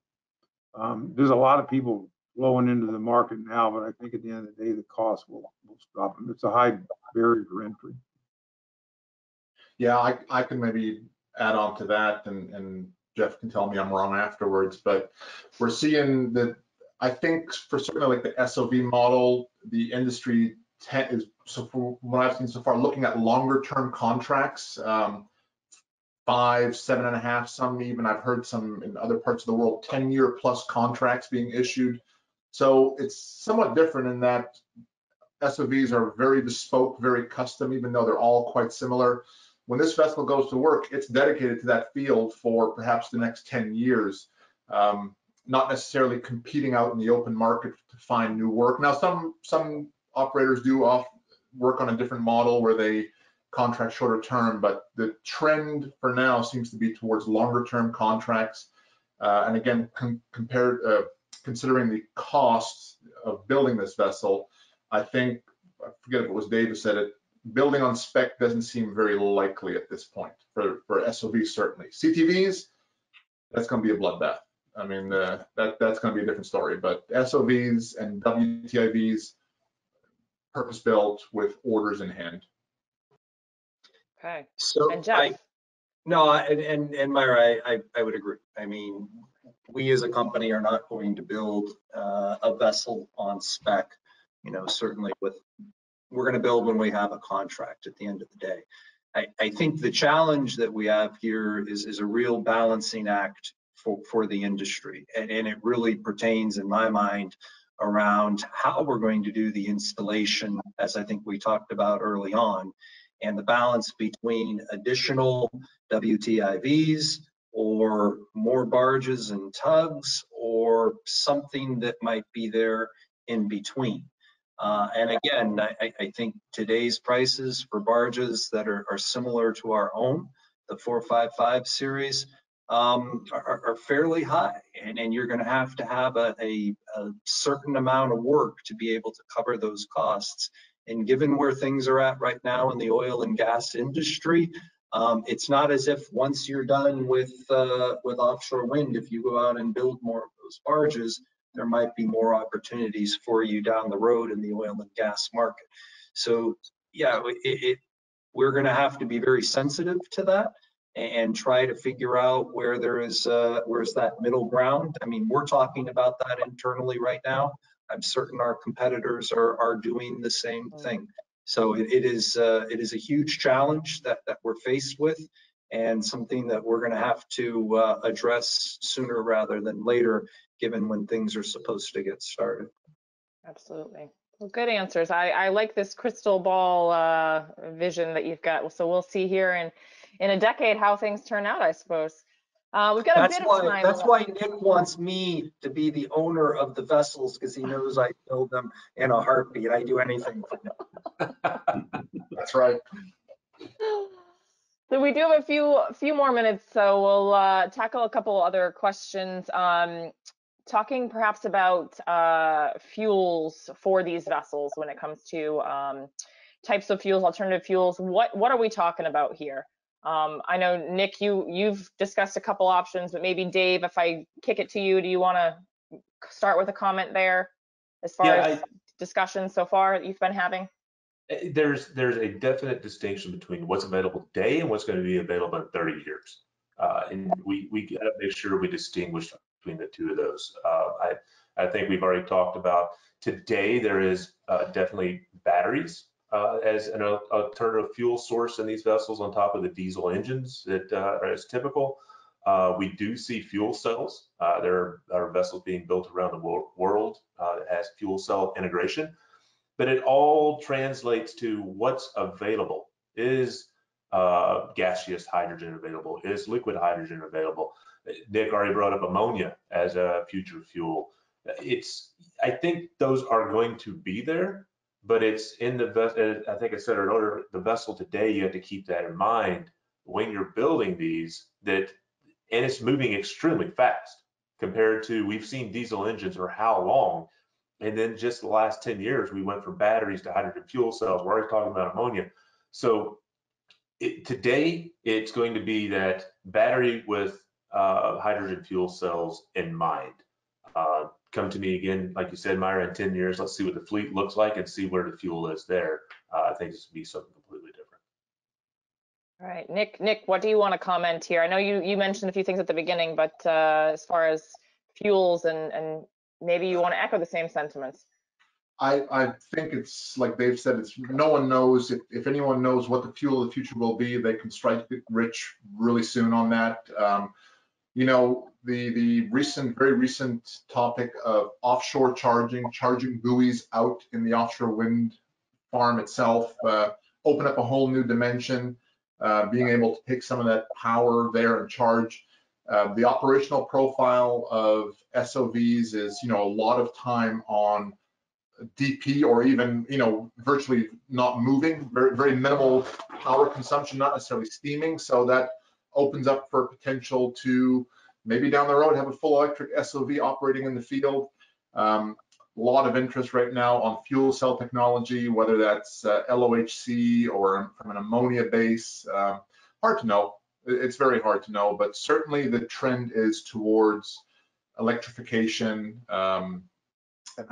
Um, There's a lot of people flowing into the market now, but I think at the end of the day, the cost will, will stop them. It's a high barrier for entry. Yeah, I, I can maybe add on to that and, and Jeff can tell me I'm wrong afterwards, but we're seeing that, I think for certainly like the SOV model, the industry is, so for what I've seen so far, looking at longer term contracts, um, five, seven and a half, some even, I've heard some in other parts of the world, 10 year plus contracts being issued. So it's somewhat different in that SOVs are very bespoke, very custom, even though they're all quite similar when this vessel goes to work, it's dedicated to that field for perhaps the next 10 years, um, not necessarily competing out in the open market to find new work. Now, some some operators do off work on a different model where they contract shorter term, but the trend for now seems to be towards longer term contracts. Uh, and again, com- compared uh, considering the costs of building this vessel, I think I forget if it was Dave who said it building on spec doesn't seem very likely at this point for, for SOVs certainly. CTVs, that's going to be a bloodbath. I mean, uh, that that's going to be a different story. But SOVs and WTIVs, purpose built with orders in hand. Okay. So And I, no, and, and, and Myra, I, I, I would agree. I mean, we as a company are not going to build, uh, a vessel on spec. You know, certainly with, we're gonna build when we have a contract at the end of the day. I, I think the challenge that we have here is, is a real balancing act for, for the industry. And, and it really pertains in my mind around how we're going to do the installation, as I think we talked about early on, and the balance between additional WTIVs or more barges and tugs or something that might be there in between. Uh, and again, I, I- think today's prices for barges that are, are similar to our own, the 455 series, um, are, are fairly high. And, and you're going to have to have a, a, a certain amount of work to be able to cover those costs. And given where things are at right now in the oil and gas industry, um, it's not as if once you're done with uh, with offshore wind, if you go out and build more of those barges, there might be more opportunities for you down the road in the oil and gas market. So yeah, it, it we're going to have to be very sensitive to that and try to figure out where there is uh, where's that middle ground. I mean, we're talking about that internally right now. I'm certain our competitors are are doing the same thing. So it, it is uh, it is a huge challenge that that we're faced with, and something that we're going to have to uh, address sooner rather than later, given when things are supposed to get started. absolutely. Well, good answers. I, I like this crystal ball uh, vision that you've got. So we'll see here in, in a decade how things turn out, I suppose. Uh, we've got a That's bit of why time. that's left. why Nick wants me to be the owner of the vessels because he knows I build them in a heartbeat. I do anything for him. That's right. So we do have a few few more minutes, so we'll uh, tackle a couple other questions. Um, talking perhaps about uh, fuels for these vessels when it comes to um, types of fuels, alternative fuels. What what are we talking about here? Um, I know Nick, you you've discussed a couple options, but maybe Dave, if I kick it to you, do you want to start with a comment there as far Yeah, as discussions so far that you've been having? Eh, There's, there's a definite distinction between what's available today and what's going to be available in 30 years. Uh, and we, we got to make sure we distinguish between the two of those. Uh, I, I think we've already talked about today, there is uh, definitely batteries uh, as an alternative fuel source in these vessels on top of the diesel engines that uh, are as typical. Uh, we do see fuel cells. Uh, there are vessels being built around the world uh, that has fuel cell integration but it all translates to what's available. Is uh, gaseous hydrogen available? Is liquid hydrogen available? Nick already brought up ammonia as a future fuel. It's, I think those are going to be there, but it's in the, ves- I think I said earlier, the vessel today, you have to keep that in mind when you're building these that, and it's moving extremely fast. compared to we've seen diesel engines for how long. And then just the last 10 years, we went from batteries to hydrogen fuel cells. We're already talking about ammonia. So it, today, it's going to be that battery with uh, hydrogen fuel cells in mind. Uh, come to me again, like you said, Myra, in 10 years, let's see what the fleet looks like and see where the fuel is there. Uh, I think this would be something completely different. All right, Nick, Nick, what do you want to comment here? I know you, you mentioned a few things at the beginning, but uh, as far as fuels and, and maybe you want to echo the same sentiments. I, I think it's like Dave said, it's no one knows if, if anyone knows what the fuel of the future will be, they can strike rich really soon on that. Um, you know, the the recent, very recent topic of offshore charging, charging buoys out in the offshore wind farm itself, uh, open up a whole new dimension. Uh, being able to take some of that power there and charge. Uh, the operational profile of SOVs is, you know, a lot of time on DP or even, you know, virtually not moving, very, very minimal power consumption, not necessarily steaming. So that opens up for potential to maybe down the road have a full electric SOV operating in the field. Um, a lot of interest right now on fuel cell technology, whether that's uh, LOHC or from an ammonia base. Um, hard to know. It's very hard to know, but certainly the trend is towards electrification. Um, and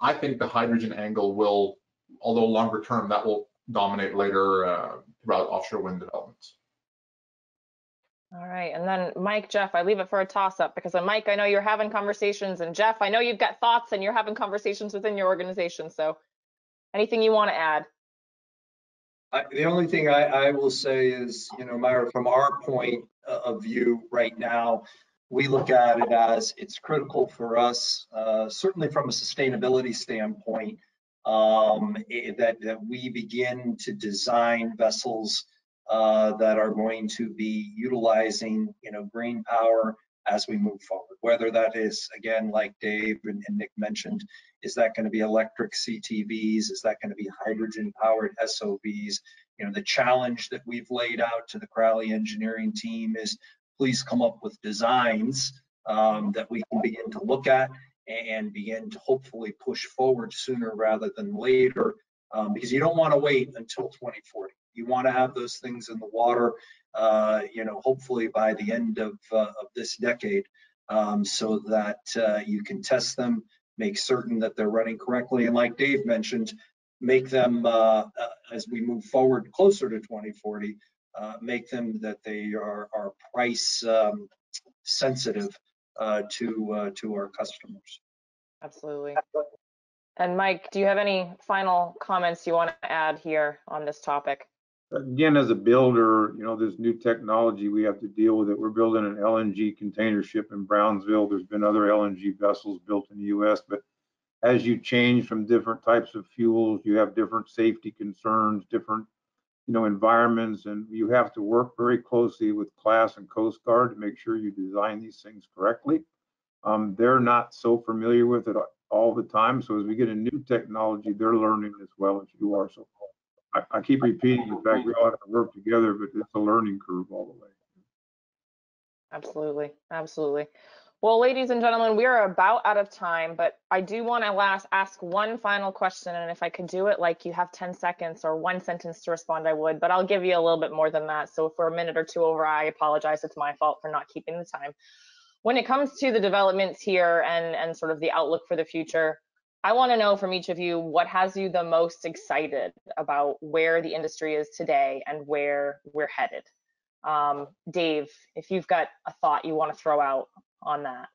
I think the hydrogen angle will, although longer term, that will dominate later uh, throughout offshore wind developments. All right, and then Mike, Jeff, I leave it for a toss up because uh, Mike, I know you're having conversations and Jeff, I know you've got thoughts and you're having conversations within your organization. So anything you want to add? I, the only thing I, I will say is, you know, Myra, from our point of view right now, we look at it as it's critical for us, uh, certainly from a sustainability standpoint, um, that, that we begin to design vessels uh, that are going to be utilizing, you know, green power as we move forward. Whether that is, again, like Dave and, and Nick mentioned, is that going to be electric CTVs? Is that going to be hydrogen powered SOVs? You know, the challenge that we've laid out to the Crowley engineering team is please come up with designs um, that we can begin to look at and begin to hopefully push forward sooner rather than later um, because you don't want to wait until 2040. You want to have those things in the water, uh, you know, hopefully by the end of, uh, of this decade, um, so that uh, you can test them, make certain that they're running correctly, and like Dave mentioned, make them uh, uh, as we move forward closer to 2040, uh, make them that they are, are price um, sensitive to to our customers. Absolutely. And Mike, do you have any final comments you want to add here on this topic? Again, as a builder, you know, there's new technology, we have to deal with it. We're building an LNG container ship in Brownsville. There's been other LNG vessels built in the US, but as you change from different types of fuels, you have different safety concerns, different, you know, environments, and you have to work very closely with class and Coast Guard to make sure you design these things correctly. Um, they're not so familiar with it all the time. So as we get a new technology, they're learning as well as you are. So I, I keep repeating the fact we all have to work together, but it's a learning curve all the way. Absolutely, absolutely. Well, ladies and gentlemen, we are about out of time, but I do want to last ask one final question, and if I could do it like you have 10 seconds or one sentence to respond, I would, but I'll give you a little bit more than that. So if we're a minute or two over, I apologize. It's my fault for not keeping the time. When it comes to the developments here and, and sort of the outlook for the future, I want to know from each of you what has you the most excited about where the industry is today and where we're headed. Um, Dave, if you've got a thought you want to throw out on that.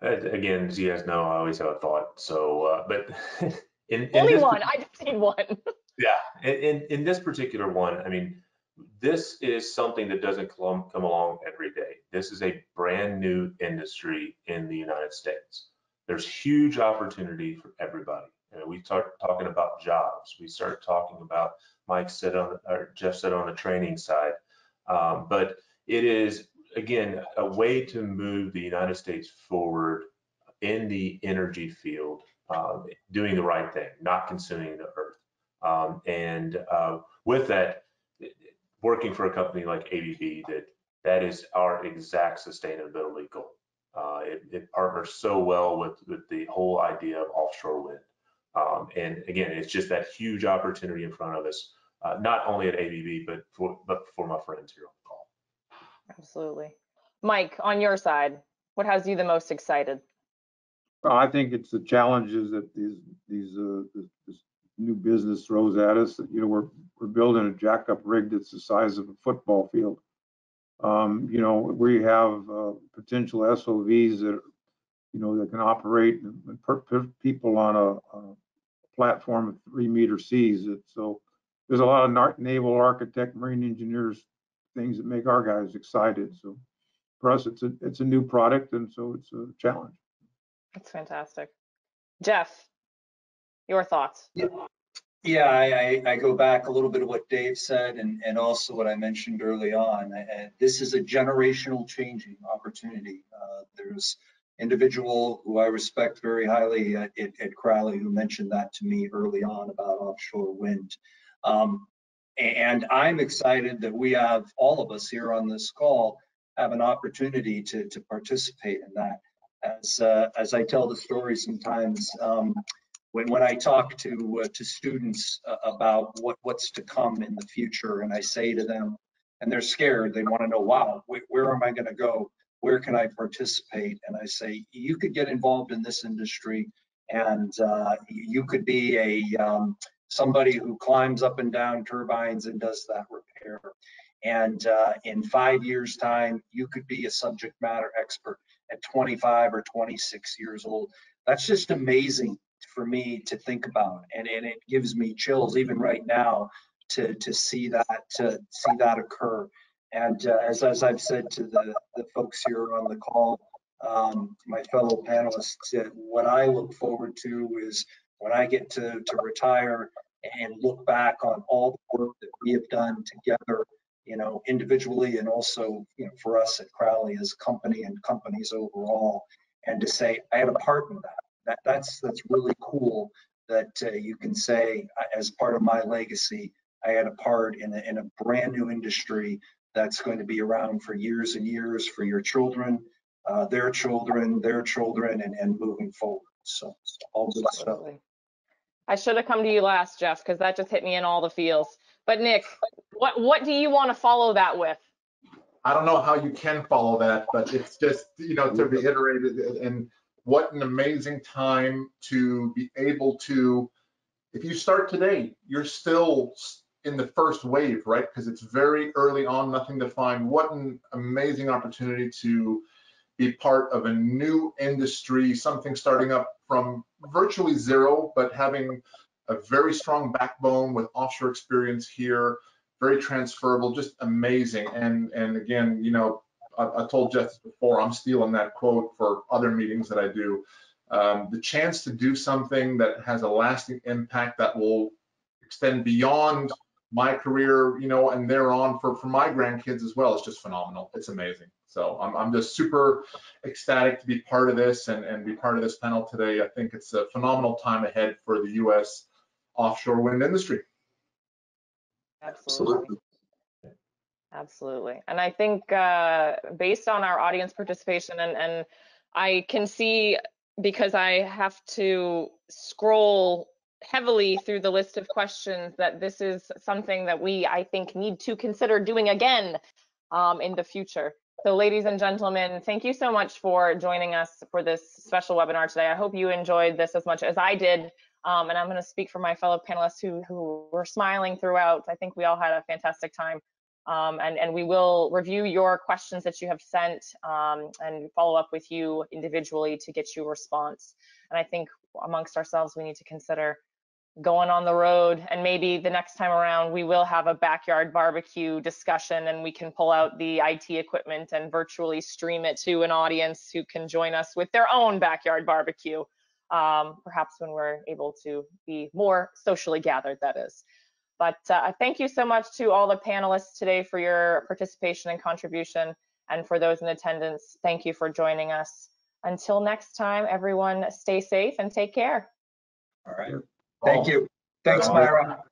Again, as you guys know, I always have a thought. So, uh, but in, in only one, I just need one. yeah, in in this particular one, I mean, this is something that doesn't come come along every day. This is a brand new industry in the United States there's huge opportunity for everybody. You know, we start talking about jobs. We start talking about Mike said on or Jeff said on the training side, um, but it is again a way to move the United States forward in the energy field, um, doing the right thing, not consuming the earth. Um, and uh, with that, working for a company like ABB, that that is our exact sustainability goal Uh, it, it partners so well with, with the whole idea of offshore wind. Um, and again, it's just that huge opportunity in front of us, uh, not only at ABB, but for, but for my friends here on the call. Absolutely. Mike, on your side, what has you the most excited? Well, I think it's the challenges that these, these, uh, this, this new business throws at us. You know, we're, we're building a jack-up rig that's the size of a football field. Um, you know, we have, uh, potential SOVs that, you know, that can operate and and put, put people on a, a platform of three meter seas. So there's a lot of nar- naval architect, marine engineers, things that make our guys excited. So for us, it's a, it's a new product and so it's a challenge. That's fantastic. Jeff, your thoughts? Yeah, I, I, I go back a little bit of what Dave said and, and also what I mentioned early on. And this is a generational changing opportunity. Uh, there's individual who I respect very highly at, at, at Crowley who mentioned that to me early on about offshore wind. Um, and I'm excited that we have, all of us here on this call, have an opportunity to, to participate in that. As, uh, as I tell the story sometimes, um, when, when I talk to, uh, to students uh, about what, what's to come in the future, and I say to them, and they're scared, they want to know, wow, where, where am I going to go? Where can I participate? And I say, you could get involved in this industry and uh, you could be a, um, somebody who climbs up and down turbines and does that repair. And uh, in five years' time, you could be a subject matter expert at 25 or 26 years old. That's just amazing for me to think about, and, and it gives me chills even right now to to see that to see that occur. And uh, as as I've said to the the folks here on the call, um, my fellow panelists, uh, what I look forward to is when I get to to retire and look back on all the work that we have done together you know, individually and also, you know, for us at Crowley as a company and companies overall, and to say I had a part in that. That that's that's really cool that uh, you can say uh, as part of my legacy, I had a part in a, in a brand new industry that's going to be around for years and years for your children, uh, their children, their children, and, and moving forward. So, so all good stuff. Absolutely. I should have come to you last, Jeff, because that just hit me in all the feels. But Nick, what what do you want to follow that with? I don't know how you can follow that, but it's just, you know, to reiterate it and what an amazing time to be able to, if you start today, you're still in the first wave, right? Because it's very early on, nothing defined. What an amazing opportunity to be part of a new industry, something starting up from virtually zero, but having a very strong backbone with offshore experience here, very transferable, just amazing. And and again, you know, I, I told Jeff this before, I'm stealing that quote for other meetings that I do. Um, the chance to do something that has a lasting impact that will extend beyond my career, you know, and thereon for, for my grandkids as well. It's just phenomenal. It's amazing. So I'm, I'm just super ecstatic to be part of this and, and be part of this panel today. I think it's a phenomenal time ahead for the U.S. offshore wind industry. Absolutely. Absolutely. And I think uh, based on our audience participation, and, and I can see because I have to scroll heavily through the list of questions that this is something that we, I think, need to consider doing again um, in the future. So ladies and gentlemen, thank you so much for joining us for this special webinar today. I hope you enjoyed this as much as I did. Um, and I'm going to speak for my fellow panelists who, who were smiling throughout. I think we all had a fantastic time. Um, and, and we will review your questions that you have sent um, and follow up with you individually to get you a response. And I think amongst ourselves, we need to consider going on the road and maybe the next time around we will have a backyard barbecue discussion and we can pull out the IT equipment and virtually stream it to an audience who can join us with their own backyard barbecue um, perhaps when we're able to be more socially gathered that is but uh, thank you so much to all the panelists today for your participation and contribution and for those in attendance thank you for joining us until next time everyone stay safe and take care All right. Thank you. Thanks, Myra.